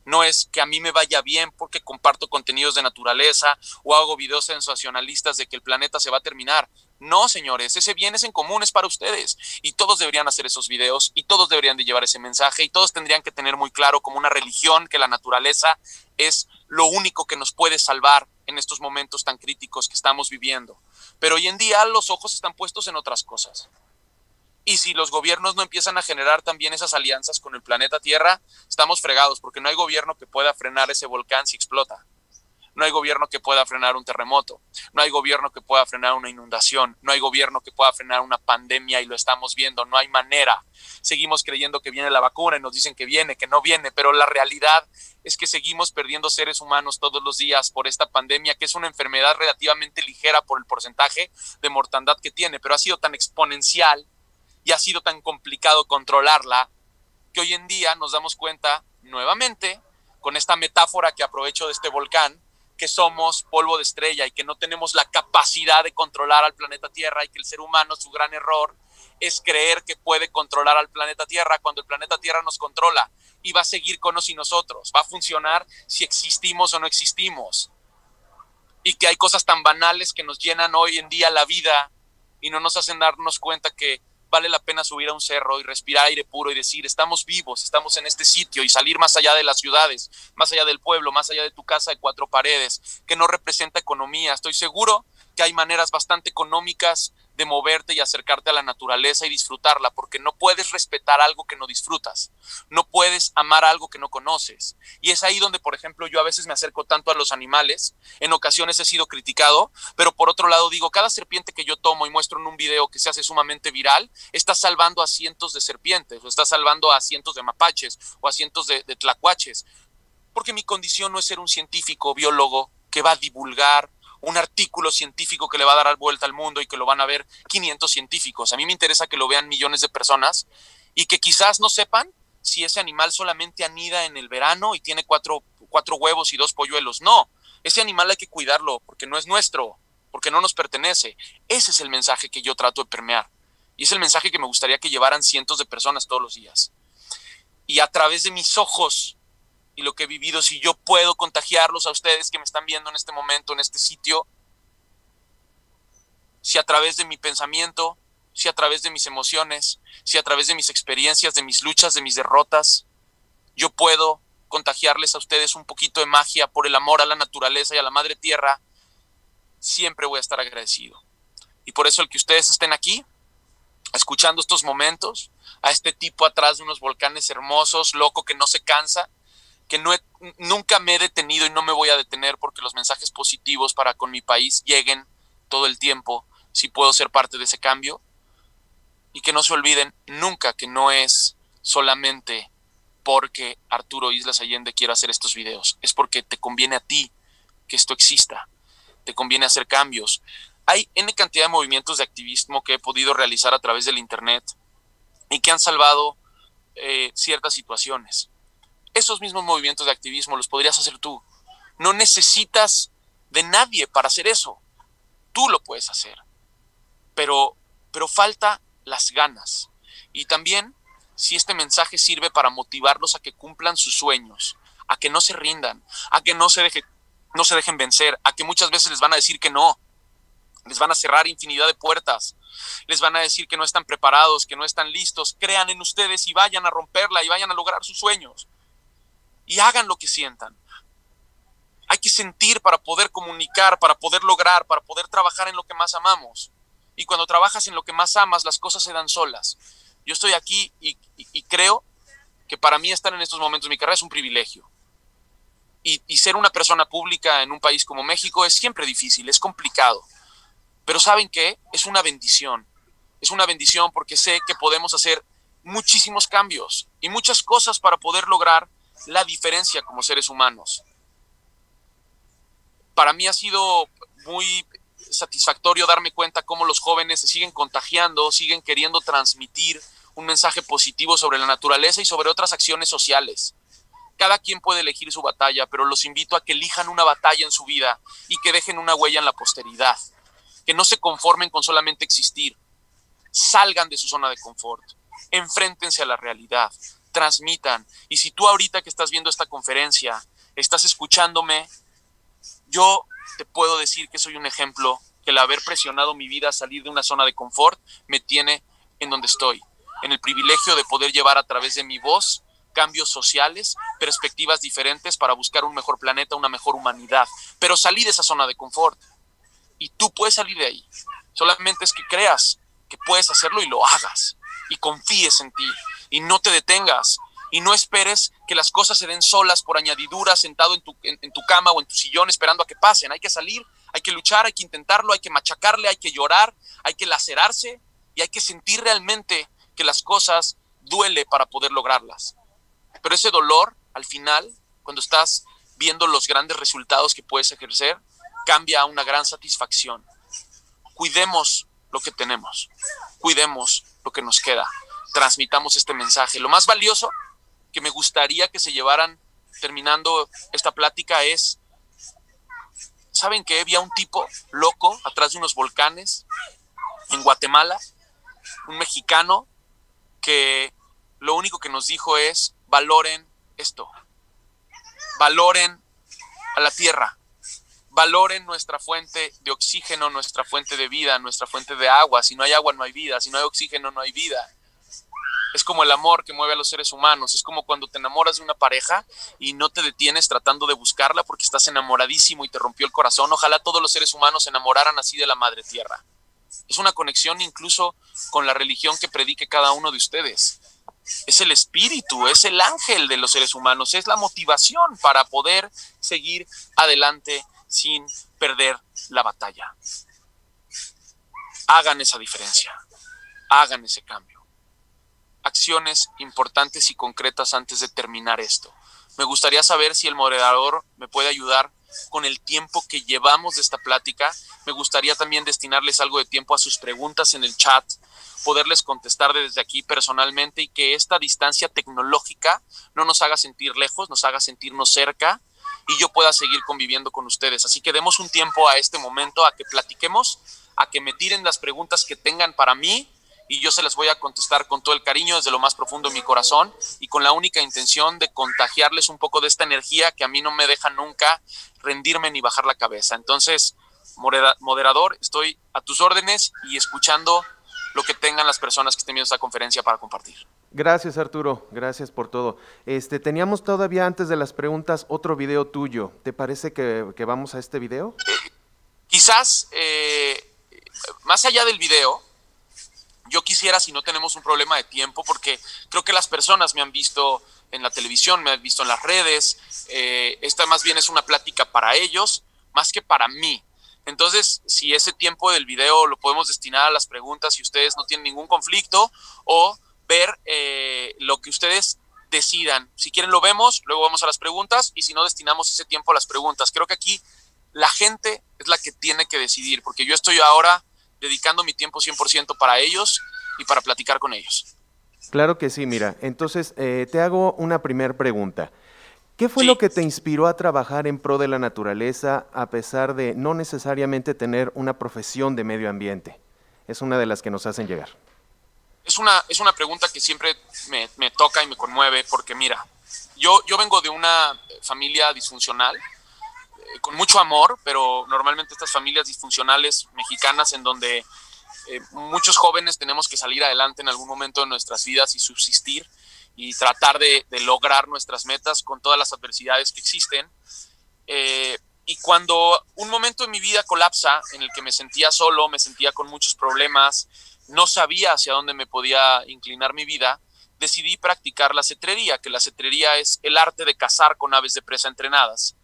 no es que a mí me vaya bien porque comparto contenidos de naturaleza o hago videos sensacionalistas de que el planeta se va a terminar. No, señores, ese bien es en común, es para ustedes. Y todos deberían hacer esos videos y todos deberían de llevar ese mensaje y todos tendrían que tener muy claro como una religión que la naturaleza es lo único que nos puede salvar en estos momentos tan críticos que estamos viviendo. Pero hoy en día los ojos están puestos en otras cosas Y si los gobiernos no empiezan a generar también esas alianzas con el planeta Tierra, estamos fregados porque no hay gobierno que pueda frenar ese volcán si explota. No hay gobierno que pueda frenar un terremoto, no hay gobierno que pueda frenar una inundación, no hay gobierno que pueda frenar una pandemia y lo estamos viendo, no hay manera. Seguimos creyendo que viene la vacuna y nos dicen que viene, que no viene, pero la realidad es que seguimos perdiendo seres humanos todos los días por esta pandemia, que es una enfermedad relativamente ligera por el porcentaje de mortandad que tiene, pero ha sido tan exponencial y ha sido tan complicado controlarla que hoy en día nos damos cuenta nuevamente con esta metáfora que aprovecho de este volcán, que somos polvo de estrella y que no tenemos la capacidad de controlar al planeta Tierra y que el ser humano, su gran error, es creer que puede controlar al planeta Tierra cuando el planeta Tierra nos controla y va a seguir con nosotros y nosotros. Va a funcionar si existimos o no existimos. Y que hay cosas tan banales que nos llenan hoy en día la vida y no nos hacen darnos cuenta que vale la pena subir a un cerro y respirar aire puro y decir, estamos vivos, estamos en este sitio y salir más allá de las ciudades, más allá del pueblo, más allá de tu casa de cuatro paredes, que no representa economía. Estoy seguro que hay maneras bastante económicas de moverte y acercarte a la naturaleza y disfrutarla, porque no puedes respetar algo que no disfrutas, no puedes amar algo que no conoces. Y es ahí donde, por ejemplo, yo a veces me acerco tanto a los animales, en ocasiones he sido criticado, pero por otro lado digo, cada serpiente que yo tomo y muestro en un video que se hace sumamente viral, está salvando a cientos de serpientes, o está salvando a cientos de mapaches, o a cientos de, tlacuaches, porque mi condición no es ser un científico, biólogo, que va a divulgar un artículo científico que le va a dar vuelta al mundo y que lo van a ver 500 científicos. A mí me interesa que lo vean millones de personas y que quizás no sepan si ese animal solamente anida en el verano y tiene cuatro, cuatro huevos y dos polluelos. No, ese animal hay que cuidarlo porque no es nuestro, porque no nos pertenece. Ese es el mensaje que yo trato de permear. Y es el mensaje que me gustaría que llevaran cientos de personas todos los días. Y a través de mis ojos y lo que he vivido, si yo puedo contagiarlos a ustedes que me están viendo en este momento, en este sitio, si a través de mi pensamiento, si a través de mis emociones, si a través de mis experiencias, de mis luchas, de mis derrotas, yo puedo contagiarles a ustedes un poquito de magia por el amor a la naturaleza y a la madre tierra, siempre voy a estar agradecido. Y por eso el que ustedes estén aquí, escuchando estos momentos, a este tipo atrás de unos volcanes hermosos, loco que no se cansa, que no nunca me he detenido y no me voy a detener porque los mensajes positivos para con mi país lleguen todo el tiempo, si puedo ser parte de ese cambio. Y que no se olviden nunca que no es solamente porque Arturo Islas Allende quiere hacer estos videos, es porque te conviene a ti que esto exista, te conviene hacer cambios. Hay N cantidad de movimientos de activismo que he podido realizar a través del Internet y que han salvado eh, ciertas situaciones esos mismos movimientos de activismo los podrías hacer tú. No necesitas de nadie para hacer eso. Tú lo puedes hacer. Pero, pero falta las ganas. Y también si este mensaje sirve para motivarlos a que cumplan sus sueños, a que no se rindan, a que no se, deje, no se dejen vencer, a que muchas veces les van a decir que no, les van a cerrar infinidad de puertas, les van a decir que no están preparados, que no están listos, crean en ustedes y vayan a romperla y vayan a lograr sus sueños y hagan lo que sientan. Hay que sentir para poder comunicar, para poder lograr, para poder trabajar en lo que más amamos. Y cuando trabajas en lo que más amas, las cosas se dan solas. Yo estoy aquí y, creo que para mí estar en estos momentos, mi carrera es un privilegio. Y, y ser una persona pública en un país como México es siempre difícil, es complicado. Pero ¿saben qué? Es una bendición. Es una bendición porque sé que podemos hacer muchísimos cambios y muchas cosas para poder lograr la diferencia como seres humanos. Para mí ha sido muy satisfactorio darme cuenta cómo los jóvenes se siguen contagiando, siguen queriendo transmitir un mensaje positivo sobre la naturaleza y sobre otras acciones sociales. Cada quien puede elegir su batalla, pero los invito a que elijan una batalla en su vida y que dejen una huella en la posteridad. Que no se conformen con solamente existir. Salgan de su zona de confort. Enfréntense a la realidad transmitan. Y si tú ahorita que estás viendo esta conferencia, estás escuchándome, yo te puedo decir que soy un ejemplo, que el haber presionado mi vida a salir de una zona de confort me tiene en donde estoy, en el privilegio de poder llevar a través de mi voz cambios sociales, perspectivas diferentes para buscar un mejor planeta, una mejor humanidad. Pero salí de esa zona de confort. Y tú puedes salir de ahí. Solamente es que creas que puedes hacerlo y lo hagas. y confíes en ti y no te detengas y no esperes que las cosas se den solas por añadidura sentado en tu, en tu cama o en tu sillón esperando a que pasen. Hay que salir, hay que luchar, hay que intentarlo, hay que machacarle, hay que llorar, hay que lacerarse y hay que sentir realmente que las cosas duele para poder lograrlas. Pero ese dolor, al final, cuando estás viendo los grandes resultados que puedes ejercer, cambia a una gran satisfacción. Cuidemos lo que tenemos, cuidemos lo que nos queda, transmitamos este mensaje. Lo más valioso que me gustaría que se llevaran terminando esta plática es, ¿saben que había un tipo loco atrás de unos volcanes en Guatemala? Un mexicano que lo único que nos dijo es, valoren esto, valoren a la tierra, valoren nuestra fuente de oxígeno, nuestra fuente de vida, nuestra fuente de agua. Si no hay agua, no hay vida. Si no hay oxígeno, no hay vida. Es como el amor que mueve a los seres humanos. Es como cuando te enamoras de una pareja y no te detienes tratando de buscarla porque estás enamoradísimo y te rompió el corazón. Ojalá todos los seres humanos se enamoraran así de la madre tierra. Es una conexión incluso con la religión que predique cada uno de ustedes es el espíritu, es el ángel de los seres humanos, es la motivación para poder seguir adelante sin perder la batalla. Hagan esa diferencia, hagan ese cambio. Acciones importantes y concretas antes de terminar esto. Me gustaría saber si el moderador me puede ayudar con el tiempo que llevamos de esta plática. Me gustaría también destinarles algo de tiempo a sus preguntas en el chat poderles contestar desde aquí personalmente y que esta distancia tecnológica no nos haga sentir lejos, nos haga sentirnos cerca y yo pueda seguir conviviendo con ustedes. Así que demos un tiempo a este momento, a que platiquemos, a que me tiren las preguntas que tengan para mí y yo se las voy a contestar con todo el cariño desde lo más profundo de mi corazón y con la única intención de contagiarles un poco de esta energía que a mí no me deja nunca rendirme ni bajar la cabeza. Entonces, moderador, estoy a tus órdenes y escuchando lo que tengan las personas que estén viendo esta conferencia para compartir. Gracias Arturo, gracias por todo. Este, teníamos todavía antes de las preguntas otro video tuyo. ¿Te parece que, vamos a este video? Eh, quizás, eh, más allá del video, yo quisiera, si no tenemos un problema de tiempo, porque creo que las personas me han visto en la televisión, me han visto en las redes, eh, esta más bien es una plática para ellos, más que para mí. Entonces, si ese tiempo del video lo podemos destinar a las preguntas, si ustedes no tienen ningún conflicto, o ver eh, lo que ustedes decidan. Si quieren lo vemos, luego vamos a las preguntas, y si no, destinamos ese tiempo a las preguntas. Creo que aquí la gente es la que tiene que decidir, porque yo estoy ahora dedicando mi tiempo 100% para ellos y para platicar con ellos. Claro que sí, mira. Entonces, eh, te hago una primera pregunta. ¿Qué fue lo que te inspiró a trabajar en pro de la naturaleza a pesar de no necesariamente tener una profesión de medio ambiente? Es una de las que nos hacen llegar. Es una, es una pregunta que siempre me, me toca y me conmueve porque mira, yo, yo vengo de una familia disfuncional, con mucho amor, pero normalmente estas familias disfuncionales mexicanas en donde eh, muchos jóvenes tenemos que salir adelante en algún momento de nuestras vidas y subsistir y tratar de, lograr nuestras metas con todas las adversidades que existen. Eh, y cuando un momento en mi vida colapsa, en el que me sentía solo, me sentía con muchos problemas, no sabía hacia dónde me podía inclinar mi vida, decidí practicar la cetrería, que la cetrería es el arte de cazar con aves de presa entrenadas.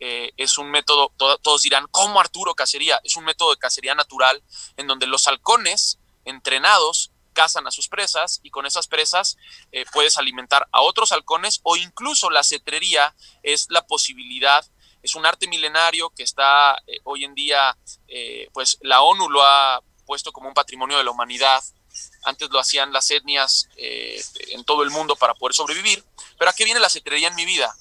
Eh, es un método, todos dirán, ¿cómo Arturo cacería? Es un método de cacería natural en donde los halcones entrenados cazan a sus presas y con esas presas eh, puedes alimentar a otros halcones o incluso la cetrería es la posibilidad, es un arte milenario que está eh, hoy en día, pues la ONU lo ha puesto como un patrimonio de la humanidad. Antes lo hacían las etnias en todo el mundo para poder sobrevivir. Pero ¿a qué viene la cetrería en mi vida?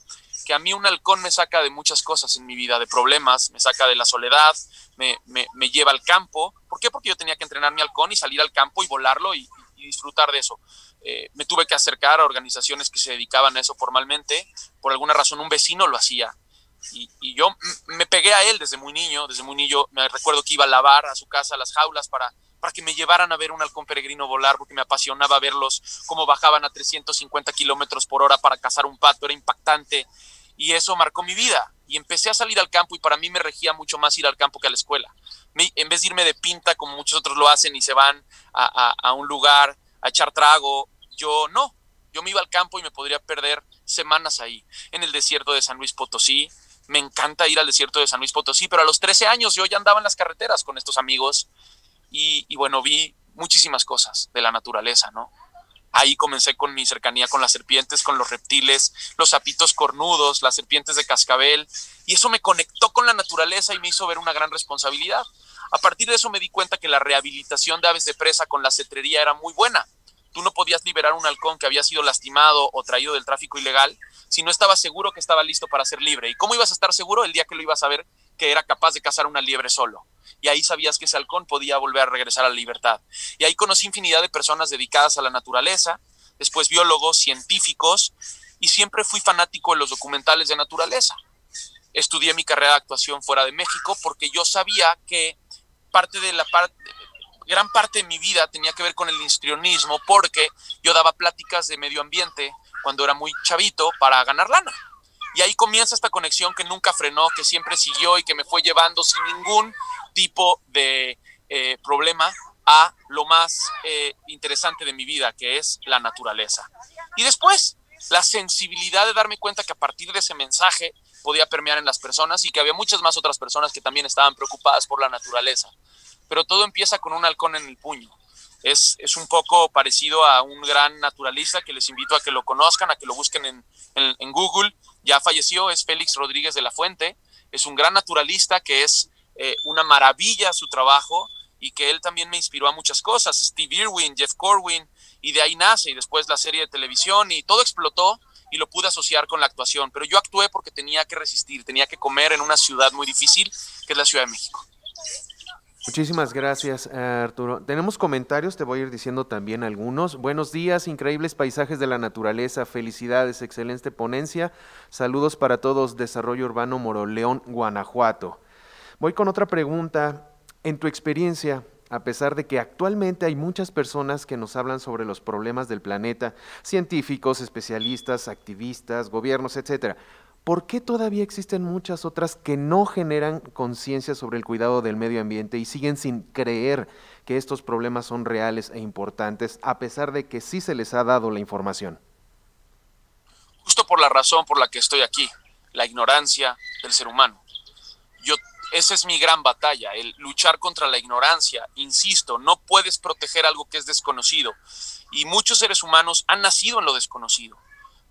Que a mí un halcón me saca de muchas cosas en mi vida, de problemas, me saca de la soledad, me, me, lleva al campo. ¿Por qué? Porque yo tenía que entrenar mi halcón y salir al campo y volarlo y, disfrutar de eso. Eh, me tuve que acercar a organizaciones que se dedicaban a eso formalmente. Por alguna razón un vecino lo hacía. Y, y, yo me pegué a él desde muy niño, desde muy niño. Me recuerdo que iba a lavar a su casa las jaulas para, para que me llevaran a ver un halcón peregrino volar, porque me apasionaba verlos, cómo bajaban a 350 kilómetros por hora para cazar un pato, era impactante y eso marcó mi vida. Y empecé a salir al campo y para mí me regía mucho más ir al campo que a la escuela. en vez de irme de pinta como muchos otros lo hacen y se van a, un lugar a echar trago. Yo no, yo me iba al campo y me podría perder semanas ahí, en el desierto de San Luis Potosí. Me encanta ir al desierto de San Luis Potosí, pero a los 13 años yo ya andaba en las carreteras con estos amigos y, y bueno, vi muchísimas cosas de la naturaleza, ¿no? Ahí comencé con mi cercanía con las serpientes, con los reptiles, los sapitos cornudos, las serpientes de cascabel, y eso me conectó con la naturaleza y me hizo ver una gran responsabilidad. A partir de eso me di cuenta que la rehabilitación de aves de presa con la cetrería era muy buena. Tú no podías liberar un halcón que había sido lastimado o traído del tráfico ilegal si no estabas seguro que estaba listo para ser libre. ¿Y cómo ibas a estar seguro el día que lo ibas a ver que era capaz de cazar una liebre solo? y ahí sabías que ese halcón podía volver a regresar a la libertad. Y ahí conocí infinidad de personas dedicadas a la naturaleza, después biólogos, científicos, y siempre fui fanático de los documentales de naturaleza. Estudié mi carrera de actuación fuera de México porque yo sabía que parte de la gran parte de mi vida tenía que ver con el histrionismo porque yo daba pláticas de medio ambiente cuando era muy chavito para ganar lana. Y ahí comienza esta conexión que nunca frenó, que siempre siguió y que me fue llevando sin ningún tipo de eh, problema a lo más eh, interesante de mi vida, que es la naturaleza. Y después, la sensibilidad de darme cuenta que a partir de ese mensaje podía permear en las personas y que había muchas más otras personas que también estaban preocupadas por la naturaleza. Pero todo empieza con un halcón en el puño. Es, es, un poco parecido a un gran naturalista que les invito a que lo conozcan, a que lo busquen en, en, en Google. Ya falleció, es Félix Rodríguez de la Fuente. Es un gran naturalista que es eh, una maravilla su trabajo y que él también me inspiró a muchas cosas, Steve Irwin, Jeff Corwin, y de ahí nace, y después la serie de televisión, y todo explotó y lo pude asociar con la actuación, pero yo actué porque tenía que resistir, tenía que comer en una ciudad muy difícil, que es la Ciudad de México. Muchísimas gracias, Arturo. Tenemos comentarios, te voy a ir diciendo también algunos. Buenos días, increíbles paisajes de la naturaleza, felicidades, excelente ponencia. Saludos para todos, Desarrollo Urbano Moroleón, Guanajuato. Voy con otra pregunta. En tu experiencia, a pesar de que actualmente hay muchas personas que nos hablan sobre los problemas del planeta, científicos, especialistas, activistas, gobiernos, etcétera, ¿por qué todavía existen muchas otras que no generan conciencia sobre el cuidado del medio ambiente y siguen sin creer que estos problemas son reales e importantes, a pesar de que sí se les ha dado la información? Justo por la razón por la que estoy aquí, la ignorancia del ser humano. Yo esa es mi gran batalla, el luchar contra la ignorancia. Insisto, no puedes proteger algo que es desconocido. Y muchos seres humanos han nacido en lo desconocido.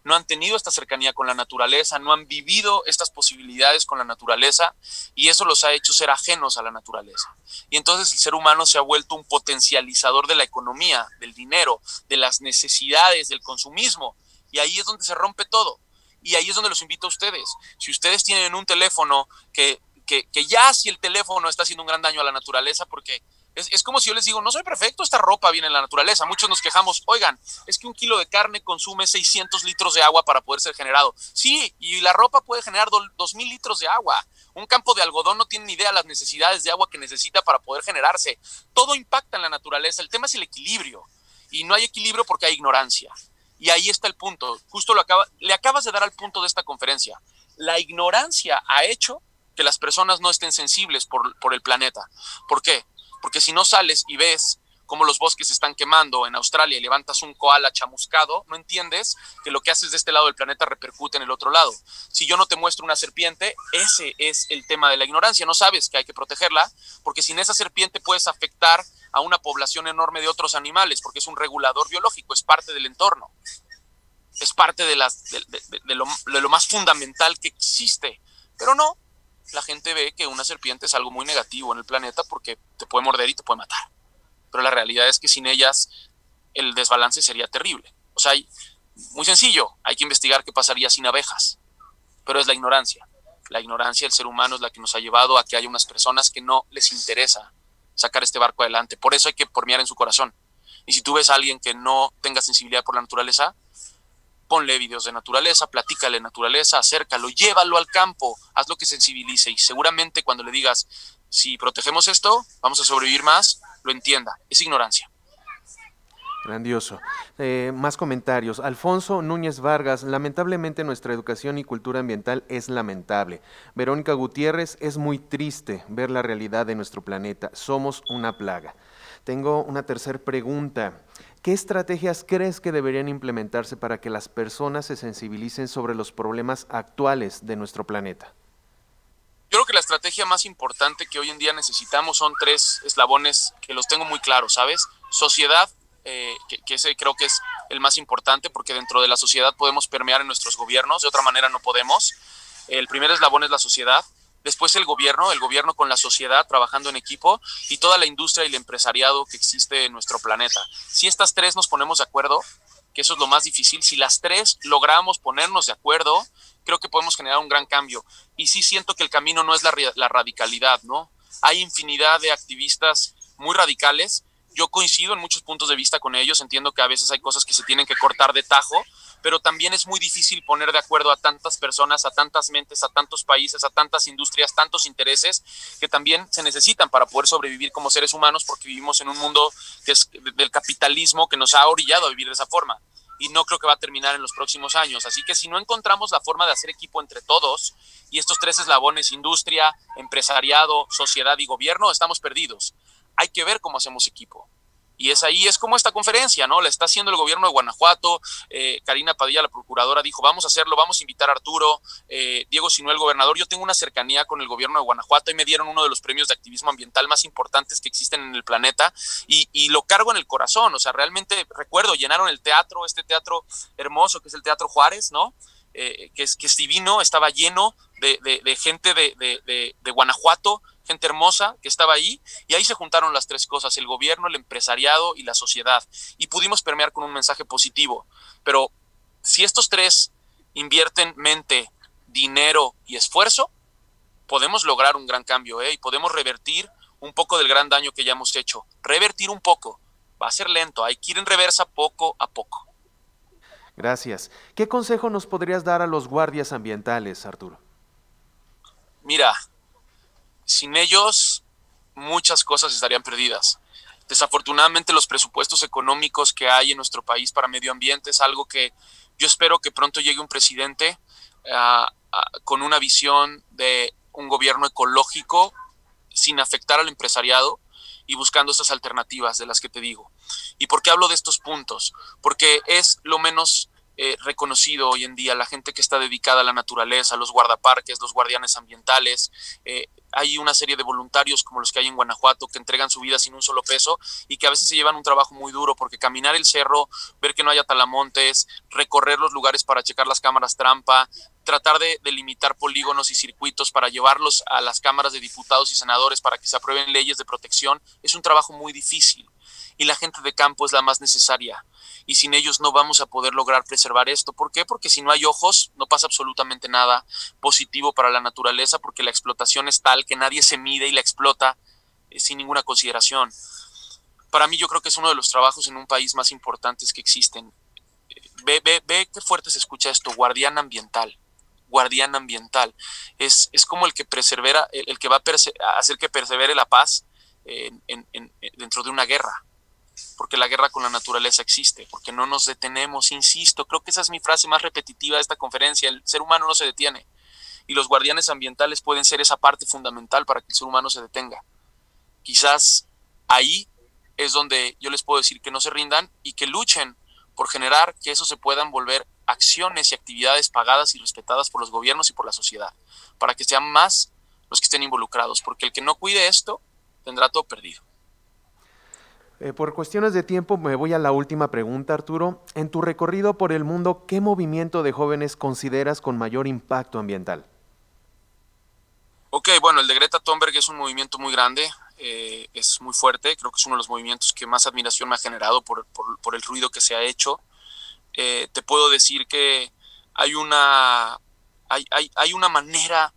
No han tenido esta cercanía con la naturaleza, no han vivido estas posibilidades con la naturaleza y eso los ha hecho ser ajenos a la naturaleza. Y entonces el ser humano se ha vuelto un potencializador de la economía, del dinero, de las necesidades, del consumismo. Y ahí es donde se rompe todo. Y ahí es donde los invito a ustedes. Si ustedes tienen un teléfono que que, ya si el teléfono está haciendo un gran daño a la naturaleza, porque es, es, como si yo les digo, no soy perfecto, esta ropa viene en la naturaleza. Muchos nos quejamos, oigan, es que un kilo de carne consume 600 litros de agua para poder ser generado. Sí, y la ropa puede generar 2.000 litros de agua. Un campo de algodón no tiene ni idea las necesidades de agua que necesita para poder generarse. Todo impacta en la naturaleza. El tema es el equilibrio. Y no hay equilibrio porque hay ignorancia. Y ahí está el punto. Justo lo acaba, le acabas de dar al punto de esta conferencia. La ignorancia ha hecho que las personas no estén sensibles por, por el planeta. ¿Por qué? Porque si no sales y ves cómo los bosques están quemando en Australia y levantas un koala chamuscado, no entiendes que lo que haces de este lado del planeta repercute en el otro lado. Si yo no te muestro una serpiente, ese es el tema de la ignorancia. No sabes que hay que protegerla, porque sin esa serpiente puedes afectar a una población enorme de otros animales, porque es un regulador biológico, es parte del entorno. Es parte de lo más fundamental que existe. Pero no, la gente ve que una serpiente es algo muy negativo en el planeta porque te puede morder y te puede matar. Pero la realidad es que sin ellas el desbalance sería terrible. O sea, muy sencillo, hay que investigar qué pasaría sin abejas, pero es la ignorancia. La ignorancia del ser humano es la que nos ha llevado a que haya unas personas que no les interesa sacar este barco adelante. Por eso hay que pormear en su corazón. Y si tú ves a alguien que no tenga sensibilidad por la naturaleza, ponle videos de naturaleza, platícale naturaleza, acércalo, llévalo al campo, haz lo que sensibilice y seguramente cuando le digas, si protegemos esto, vamos a sobrevivir más, lo entienda. Es ignorancia. Grandioso. Eh, más comentarios. Alfonso Núñez Vargas, lamentablemente nuestra educación y cultura ambiental es lamentable. Verónica Gutiérrez, es muy triste ver la realidad de nuestro planeta. Somos una plaga. Tengo una tercera pregunta. ¿Qué estrategias crees que deberían implementarse para que las personas se sensibilicen sobre los problemas actuales de nuestro planeta? Yo creo que la estrategia más importante que hoy en día necesitamos son tres eslabones que los tengo muy claros, ¿sabes? Sociedad, eh, que, ese creo que es el más importante porque dentro de la sociedad podemos permear en nuestros gobiernos, de otra manera no podemos. El primer eslabón es la sociedad, después el gobierno, el gobierno con la sociedad trabajando en equipo y toda la industria y el empresariado que existe en nuestro planeta. Si estas tres nos ponemos de acuerdo, que eso es lo más difícil, si las tres logramos ponernos de acuerdo, creo que podemos generar un gran cambio. Y sí siento que el camino no es la, radicalidad, ¿no? Hay infinidad de activistas muy radicales yo coincido en muchos puntos de vista con ellos, entiendo que a veces hay cosas que se tienen que cortar de tajo, pero también es muy difícil poner de acuerdo a tantas personas, a tantas mentes, a tantos países, a tantas industrias, tantos intereses que también se necesitan para poder sobrevivir como seres humanos porque vivimos en un mundo del capitalismo que nos ha orillado a vivir de esa forma y no creo que va a terminar en los próximos años. Así que si no encontramos la forma de hacer equipo entre todos y estos tres eslabones, industria, empresariado, sociedad y gobierno, estamos perdidos hay que ver cómo hacemos equipo. Y es ahí, es como esta conferencia, ¿no? La está haciendo el gobierno de Guanajuato. Eh, Karina Padilla, la procuradora, dijo, vamos a hacerlo, vamos a invitar a Arturo, eh, Diego Sinuel, el gobernador. Yo tengo una cercanía con el gobierno de Guanajuato y me dieron uno de los premios de activismo ambiental más importantes que existen en el planeta y, y lo cargo en el corazón. O sea, realmente recuerdo, llenaron el teatro, este teatro hermoso que es el Teatro Juárez, ¿no? Eh, que, es, que es divino, estaba lleno de, de, gente de, de Guanajuato gente hermosa que estaba ahí, y ahí se juntaron las tres cosas, el gobierno, el empresariado y la sociedad, y pudimos permear con un mensaje positivo. Pero si estos tres invierten mente, dinero y esfuerzo, podemos lograr un gran cambio, ¿eh? y podemos revertir un poco del gran daño que ya hemos hecho. Revertir un poco, va a ser lento, hay que ir en reversa poco a poco. Gracias. ¿Qué consejo nos podrías dar a los guardias ambientales, Arturo? Mira, sin ellos, muchas cosas estarían perdidas. Desafortunadamente, los presupuestos económicos que hay en nuestro país para medio ambiente es algo que yo espero que pronto llegue un presidente ah, con una visión de un gobierno ecológico sin afectar al empresariado y buscando estas alternativas de las que te digo. ¿Y por qué hablo de estos puntos? Porque es lo menos eh, reconocido hoy en día, la gente que está dedicada a la naturaleza, los guardaparques, los guardianes ambientales. Eh, hay una serie de voluntarios como los que hay en Guanajuato que entregan su vida sin un solo peso y que a veces se llevan un trabajo muy duro porque caminar el cerro, ver que no haya talamontes, recorrer los lugares para checar las cámaras trampa, tratar de delimitar polígonos y circuitos para llevarlos a las cámaras de diputados y senadores para que se aprueben leyes de protección, es un trabajo muy difícil y la gente de campo es la más necesaria. Y sin ellos no vamos a poder lograr preservar esto. ¿Por qué? Porque si no hay ojos, no pasa absolutamente nada positivo para la naturaleza, porque la explotación es tal que nadie se mide y la explota eh, sin ninguna consideración. Para mí yo creo que es uno de los trabajos en un país más importantes que existen. Ve, ve, ve qué fuerte se escucha esto, guardián ambiental guardián ambiental. Es, es como el que persevera, el, que va a, hacer que persevere la paz dentro de una guerra porque la guerra con la naturaleza existe, porque no nos detenemos, insisto, creo que esa es mi frase más repetitiva de esta conferencia, el ser humano no se detiene y los guardianes ambientales pueden ser esa parte fundamental para que el ser humano se detenga. Quizás ahí es donde yo les puedo decir que no se rindan y que luchen por generar que eso se puedan volver acciones y actividades pagadas y respetadas por los gobiernos y por la sociedad, para que sean más los que estén involucrados, porque el que no cuide esto tendrá todo perdido. Eh, por cuestiones de tiempo me voy a la última pregunta, Arturo. En tu recorrido por el mundo, ¿qué movimiento de jóvenes consideras con mayor impacto ambiental? Ok, bueno, el de Greta Thunberg es un movimiento muy grande, eh, es muy fuerte, creo que es uno de los movimientos que más admiración me ha generado por, el ruido que se ha hecho. Eh, te puedo decir que hay una, hay, hay una manera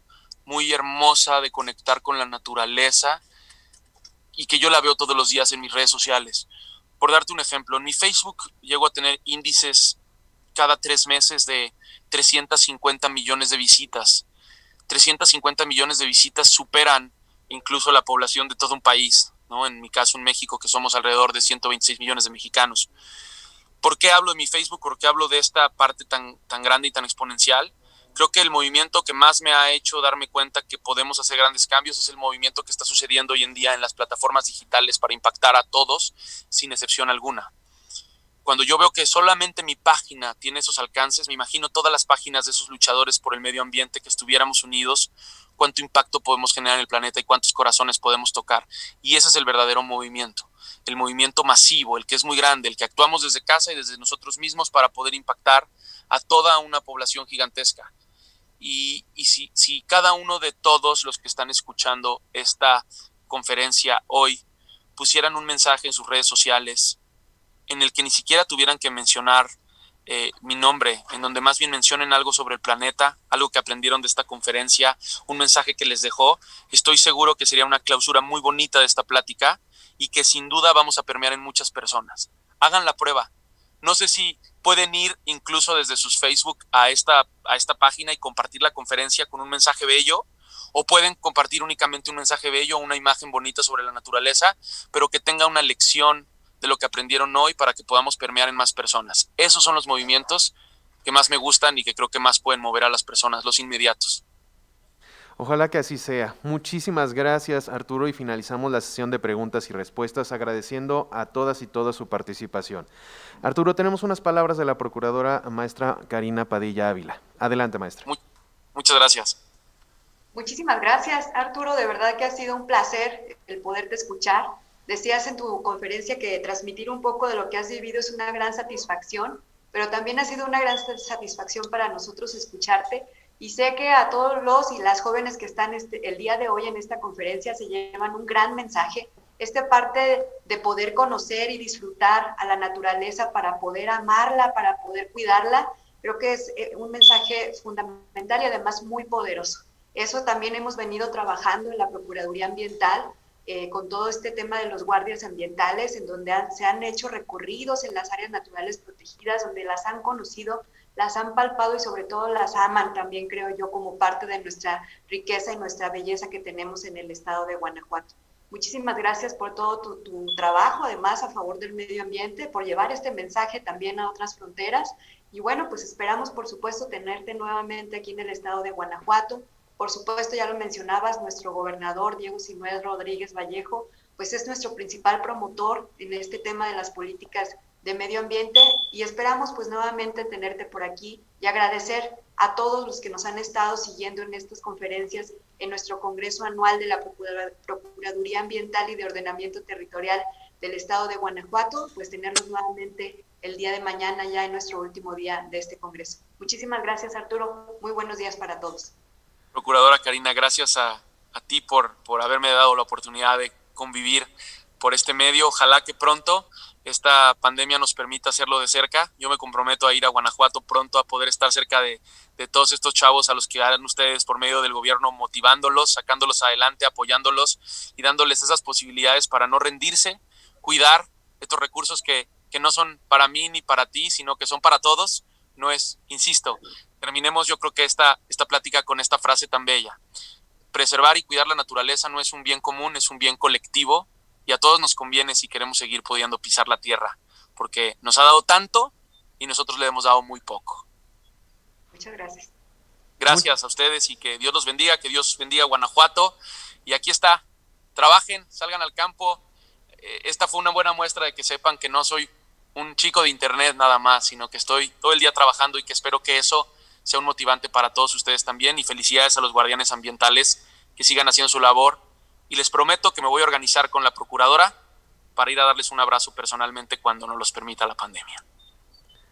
muy hermosa de conectar con la naturaleza y que yo la veo todos los días en mis redes sociales. Por darte un ejemplo, en mi Facebook llego a tener índices cada tres meses de 350 millones de visitas. 350 millones de visitas superan incluso la población de todo un país, ¿no? En mi caso en México, que somos alrededor de 126 millones de mexicanos. ¿Por qué hablo de mi Facebook? ¿Por qué hablo de esta parte tan, tan grande y tan exponencial? Creo que el movimiento que más me ha hecho darme cuenta que podemos hacer grandes cambios es el movimiento que está sucediendo hoy en día en las plataformas digitales para impactar a todos sin excepción alguna. cuando yo veo que solamente mi página tiene esos alcances, me imagino todas las páginas de esos luchadores por el medio ambiente que estuviéramos unidos, cuánto impacto podemos generar en el planeta y cuántos corazones podemos tocar. Y ese es el verdadero movimiento, el movimiento masivo, el que es muy grande, el que actuamos desde casa y desde nosotros mismos para poder impactar a toda una población gigantesca. Y, si, cada uno de todos los que están escuchando esta conferencia hoy pusieran un mensaje en sus redes sociales en el que ni siquiera tuvieran que mencionar eh, mi nombre, en donde más bien mencionen algo sobre el planeta, algo que aprendieron de esta conferencia, un mensaje que les dejó, estoy seguro que sería una clausura muy bonita de esta plática y que sin duda vamos a permear en muchas personas. Hagan la prueba. No sé si pueden ir incluso desde sus Facebook a esta, a esta página y compartir la conferencia con un mensaje bello o pueden compartir únicamente un mensaje bello, una imagen bonita sobre la naturaleza, pero que tenga una lección de lo que aprendieron hoy para que podamos permear en más personas. Esos son los movimientos que más me gustan y que creo que más pueden mover a las personas, los inmediatos. Ojalá que así sea. Muchísimas gracias Arturo y finalizamos la sesión de preguntas y respuestas agradeciendo a todas y todas su participación. Arturo, tenemos unas palabras de la procuradora maestra Karina Padilla Ávila. Adelante, maestra. muchas gracias. Muchísimas gracias, Arturo. De verdad que ha sido un placer el poderte escuchar. Decías en tu conferencia que transmitir un poco de lo que has vivido es una gran satisfacción, pero también ha sido una gran satisfacción para nosotros escucharte. Y sé que a todos los y las jóvenes que están este, el día de hoy en esta conferencia se llevan un gran mensaje. Esta parte de poder conocer y disfrutar a la naturaleza para poder amarla, para poder cuidarla, creo que es eh, un mensaje fundamental y además muy poderoso. Eso también hemos venido trabajando en la Procuraduría Ambiental eh, con todo este tema de los guardias ambientales, en donde se han hecho recorridos en las áreas naturales protegidas, donde las han conocido, las han palpado y sobre todo las aman también, creo yo, como parte de nuestra riqueza y nuestra belleza que tenemos en el estado de Guanajuato. Muchísimas gracias por todo tu, trabajo, además a favor del medio ambiente, por llevar este mensaje también a otras fronteras. Y bueno, pues esperamos, por supuesto, tenerte nuevamente aquí en el estado de Guanajuato por supuesto, ya lo mencionabas, nuestro gobernador Diego Sinuel Rodríguez Vallejo, pues es nuestro principal promotor en este tema de las políticas de medio ambiente y esperamos pues nuevamente tenerte por aquí y agradecer a todos los que nos han estado siguiendo en estas conferencias en nuestro Congreso Anual de la Procuraduría Ambiental y de Ordenamiento Territorial del Estado de Guanajuato, pues tenerlos nuevamente el día de mañana ya en nuestro último día de este Congreso. Muchísimas gracias Arturo, muy buenos días para todos. Procuradora Karina, gracias a, ti por, por haberme dado la oportunidad de convivir por este medio. Ojalá que pronto esta pandemia nos permita hacerlo de cerca. Yo me comprometo a ir a Guanajuato pronto a poder estar cerca de, todos estos chavos a los que harán ustedes por medio del gobierno, motivándolos, sacándolos adelante, apoyándolos y dándoles esas posibilidades para no rendirse, cuidar estos recursos que, que no son para mí ni para ti, sino que son para todos. No es, insisto, terminemos yo creo que esta, esta plática con esta frase tan bella. Preservar y cuidar la naturaleza no es un bien común, es un bien colectivo y a todos nos conviene si queremos seguir pudiendo pisar la tierra, porque nos ha dado tanto y nosotros le hemos dado muy poco. Muchas gracias. Gracias a ustedes y que Dios los bendiga, que Dios bendiga Guanajuato. Y aquí está, trabajen, salgan al campo. Eh, esta fue una buena muestra de que sepan que no soy un chico de internet nada más, sino que estoy todo el día trabajando y que espero que eso sea un motivante para todos ustedes también y felicidades a los guardianes ambientales que sigan haciendo su labor y les prometo que me voy a organizar con la procuradora para ir a darles un abrazo personalmente cuando nos los permita la pandemia.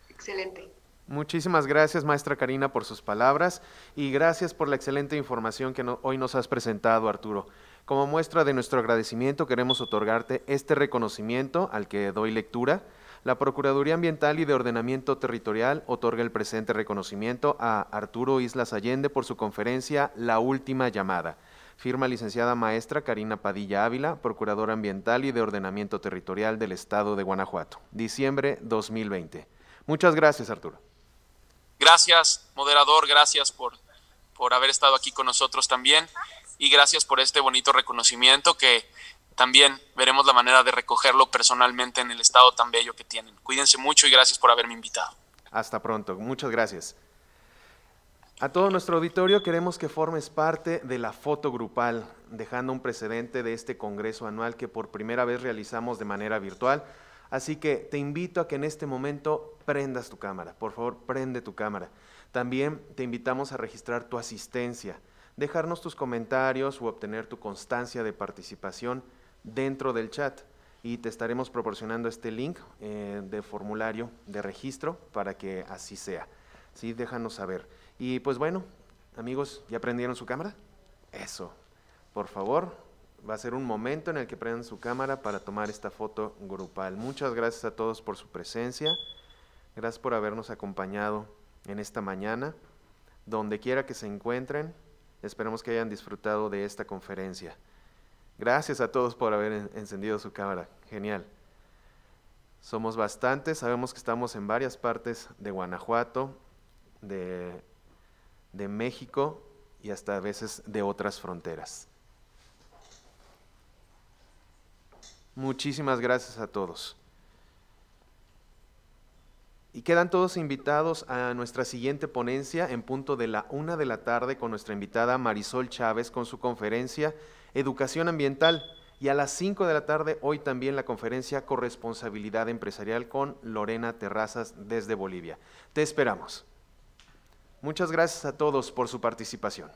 Excelente. Muchísimas gracias, maestra Karina, por sus palabras y gracias por la excelente información que hoy nos has presentado, Arturo. Como muestra de nuestro agradecimiento, queremos otorgarte este reconocimiento al que doy lectura la Procuraduría Ambiental y de Ordenamiento Territorial otorga el presente reconocimiento a Arturo Islas Allende por su conferencia La Última Llamada. Firma licenciada maestra Karina Padilla Ávila, Procuradora Ambiental y de Ordenamiento Territorial del Estado de Guanajuato. Diciembre 2020. Muchas gracias, Arturo. Gracias, moderador, gracias por, por haber estado aquí con nosotros también y gracias por este bonito reconocimiento que también veremos la manera de recogerlo personalmente en el estado tan bello que tienen. Cuídense mucho y gracias por haberme invitado. Hasta pronto, muchas gracias. A todo nuestro auditorio queremos que formes parte de la foto grupal, dejando un precedente de este Congreso anual que por primera vez realizamos de manera virtual. Así que te invito a que en este momento prendas tu cámara. Por favor, prende tu cámara. También te invitamos a registrar tu asistencia, dejarnos tus comentarios o obtener tu constancia de participación dentro del chat y te estaremos proporcionando este link eh, de formulario de registro para que así sea. Sí, déjanos saber. Y pues bueno, amigos, ¿ya prendieron su cámara? Eso. Por favor, va a ser un momento en el que prendan su cámara para tomar esta foto grupal. Muchas gracias a todos por su presencia. Gracias por habernos acompañado en esta mañana. Donde quiera que se encuentren, esperemos que hayan disfrutado de esta conferencia. Gracias a todos por haber encendido su cámara. Genial. Somos bastantes, sabemos que estamos en varias partes de Guanajuato, de, de México y hasta a veces de otras fronteras. Muchísimas gracias a todos. Y quedan todos invitados a nuestra siguiente ponencia en punto de la una de la tarde con nuestra invitada Marisol Chávez con su conferencia Educación Ambiental. Y a las 5 de la tarde, hoy también la conferencia Corresponsabilidad Empresarial con Lorena Terrazas desde Bolivia. Te esperamos. Muchas gracias a todos por su participación.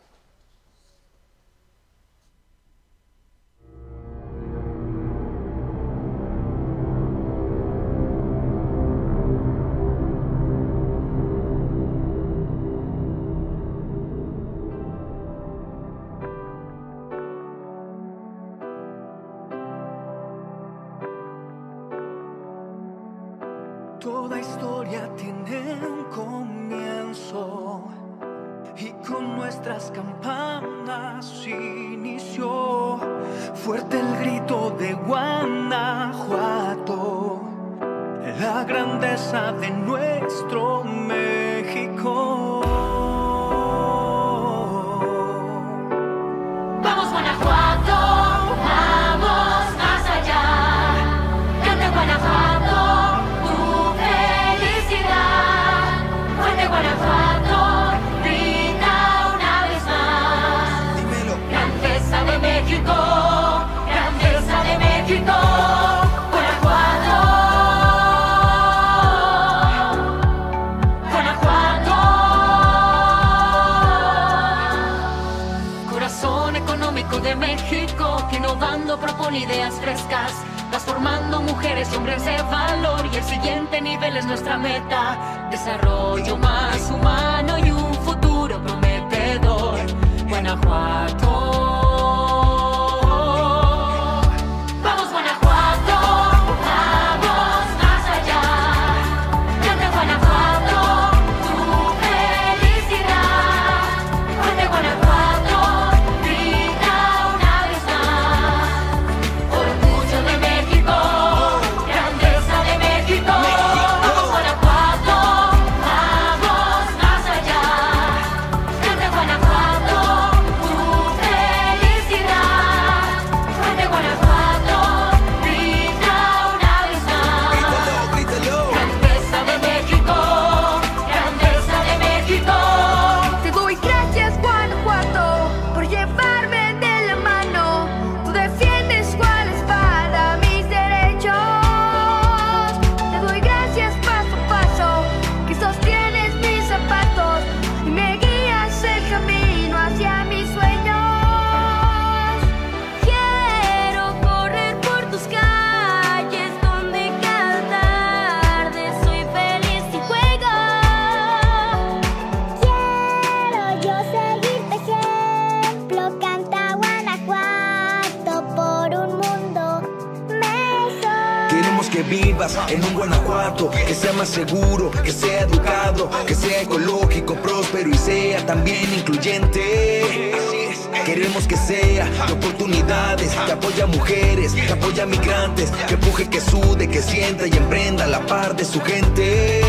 Que apoya a mujeres, que apoya a migrantes, que empuje, que sude, que sienta y emprenda a la par de su gente.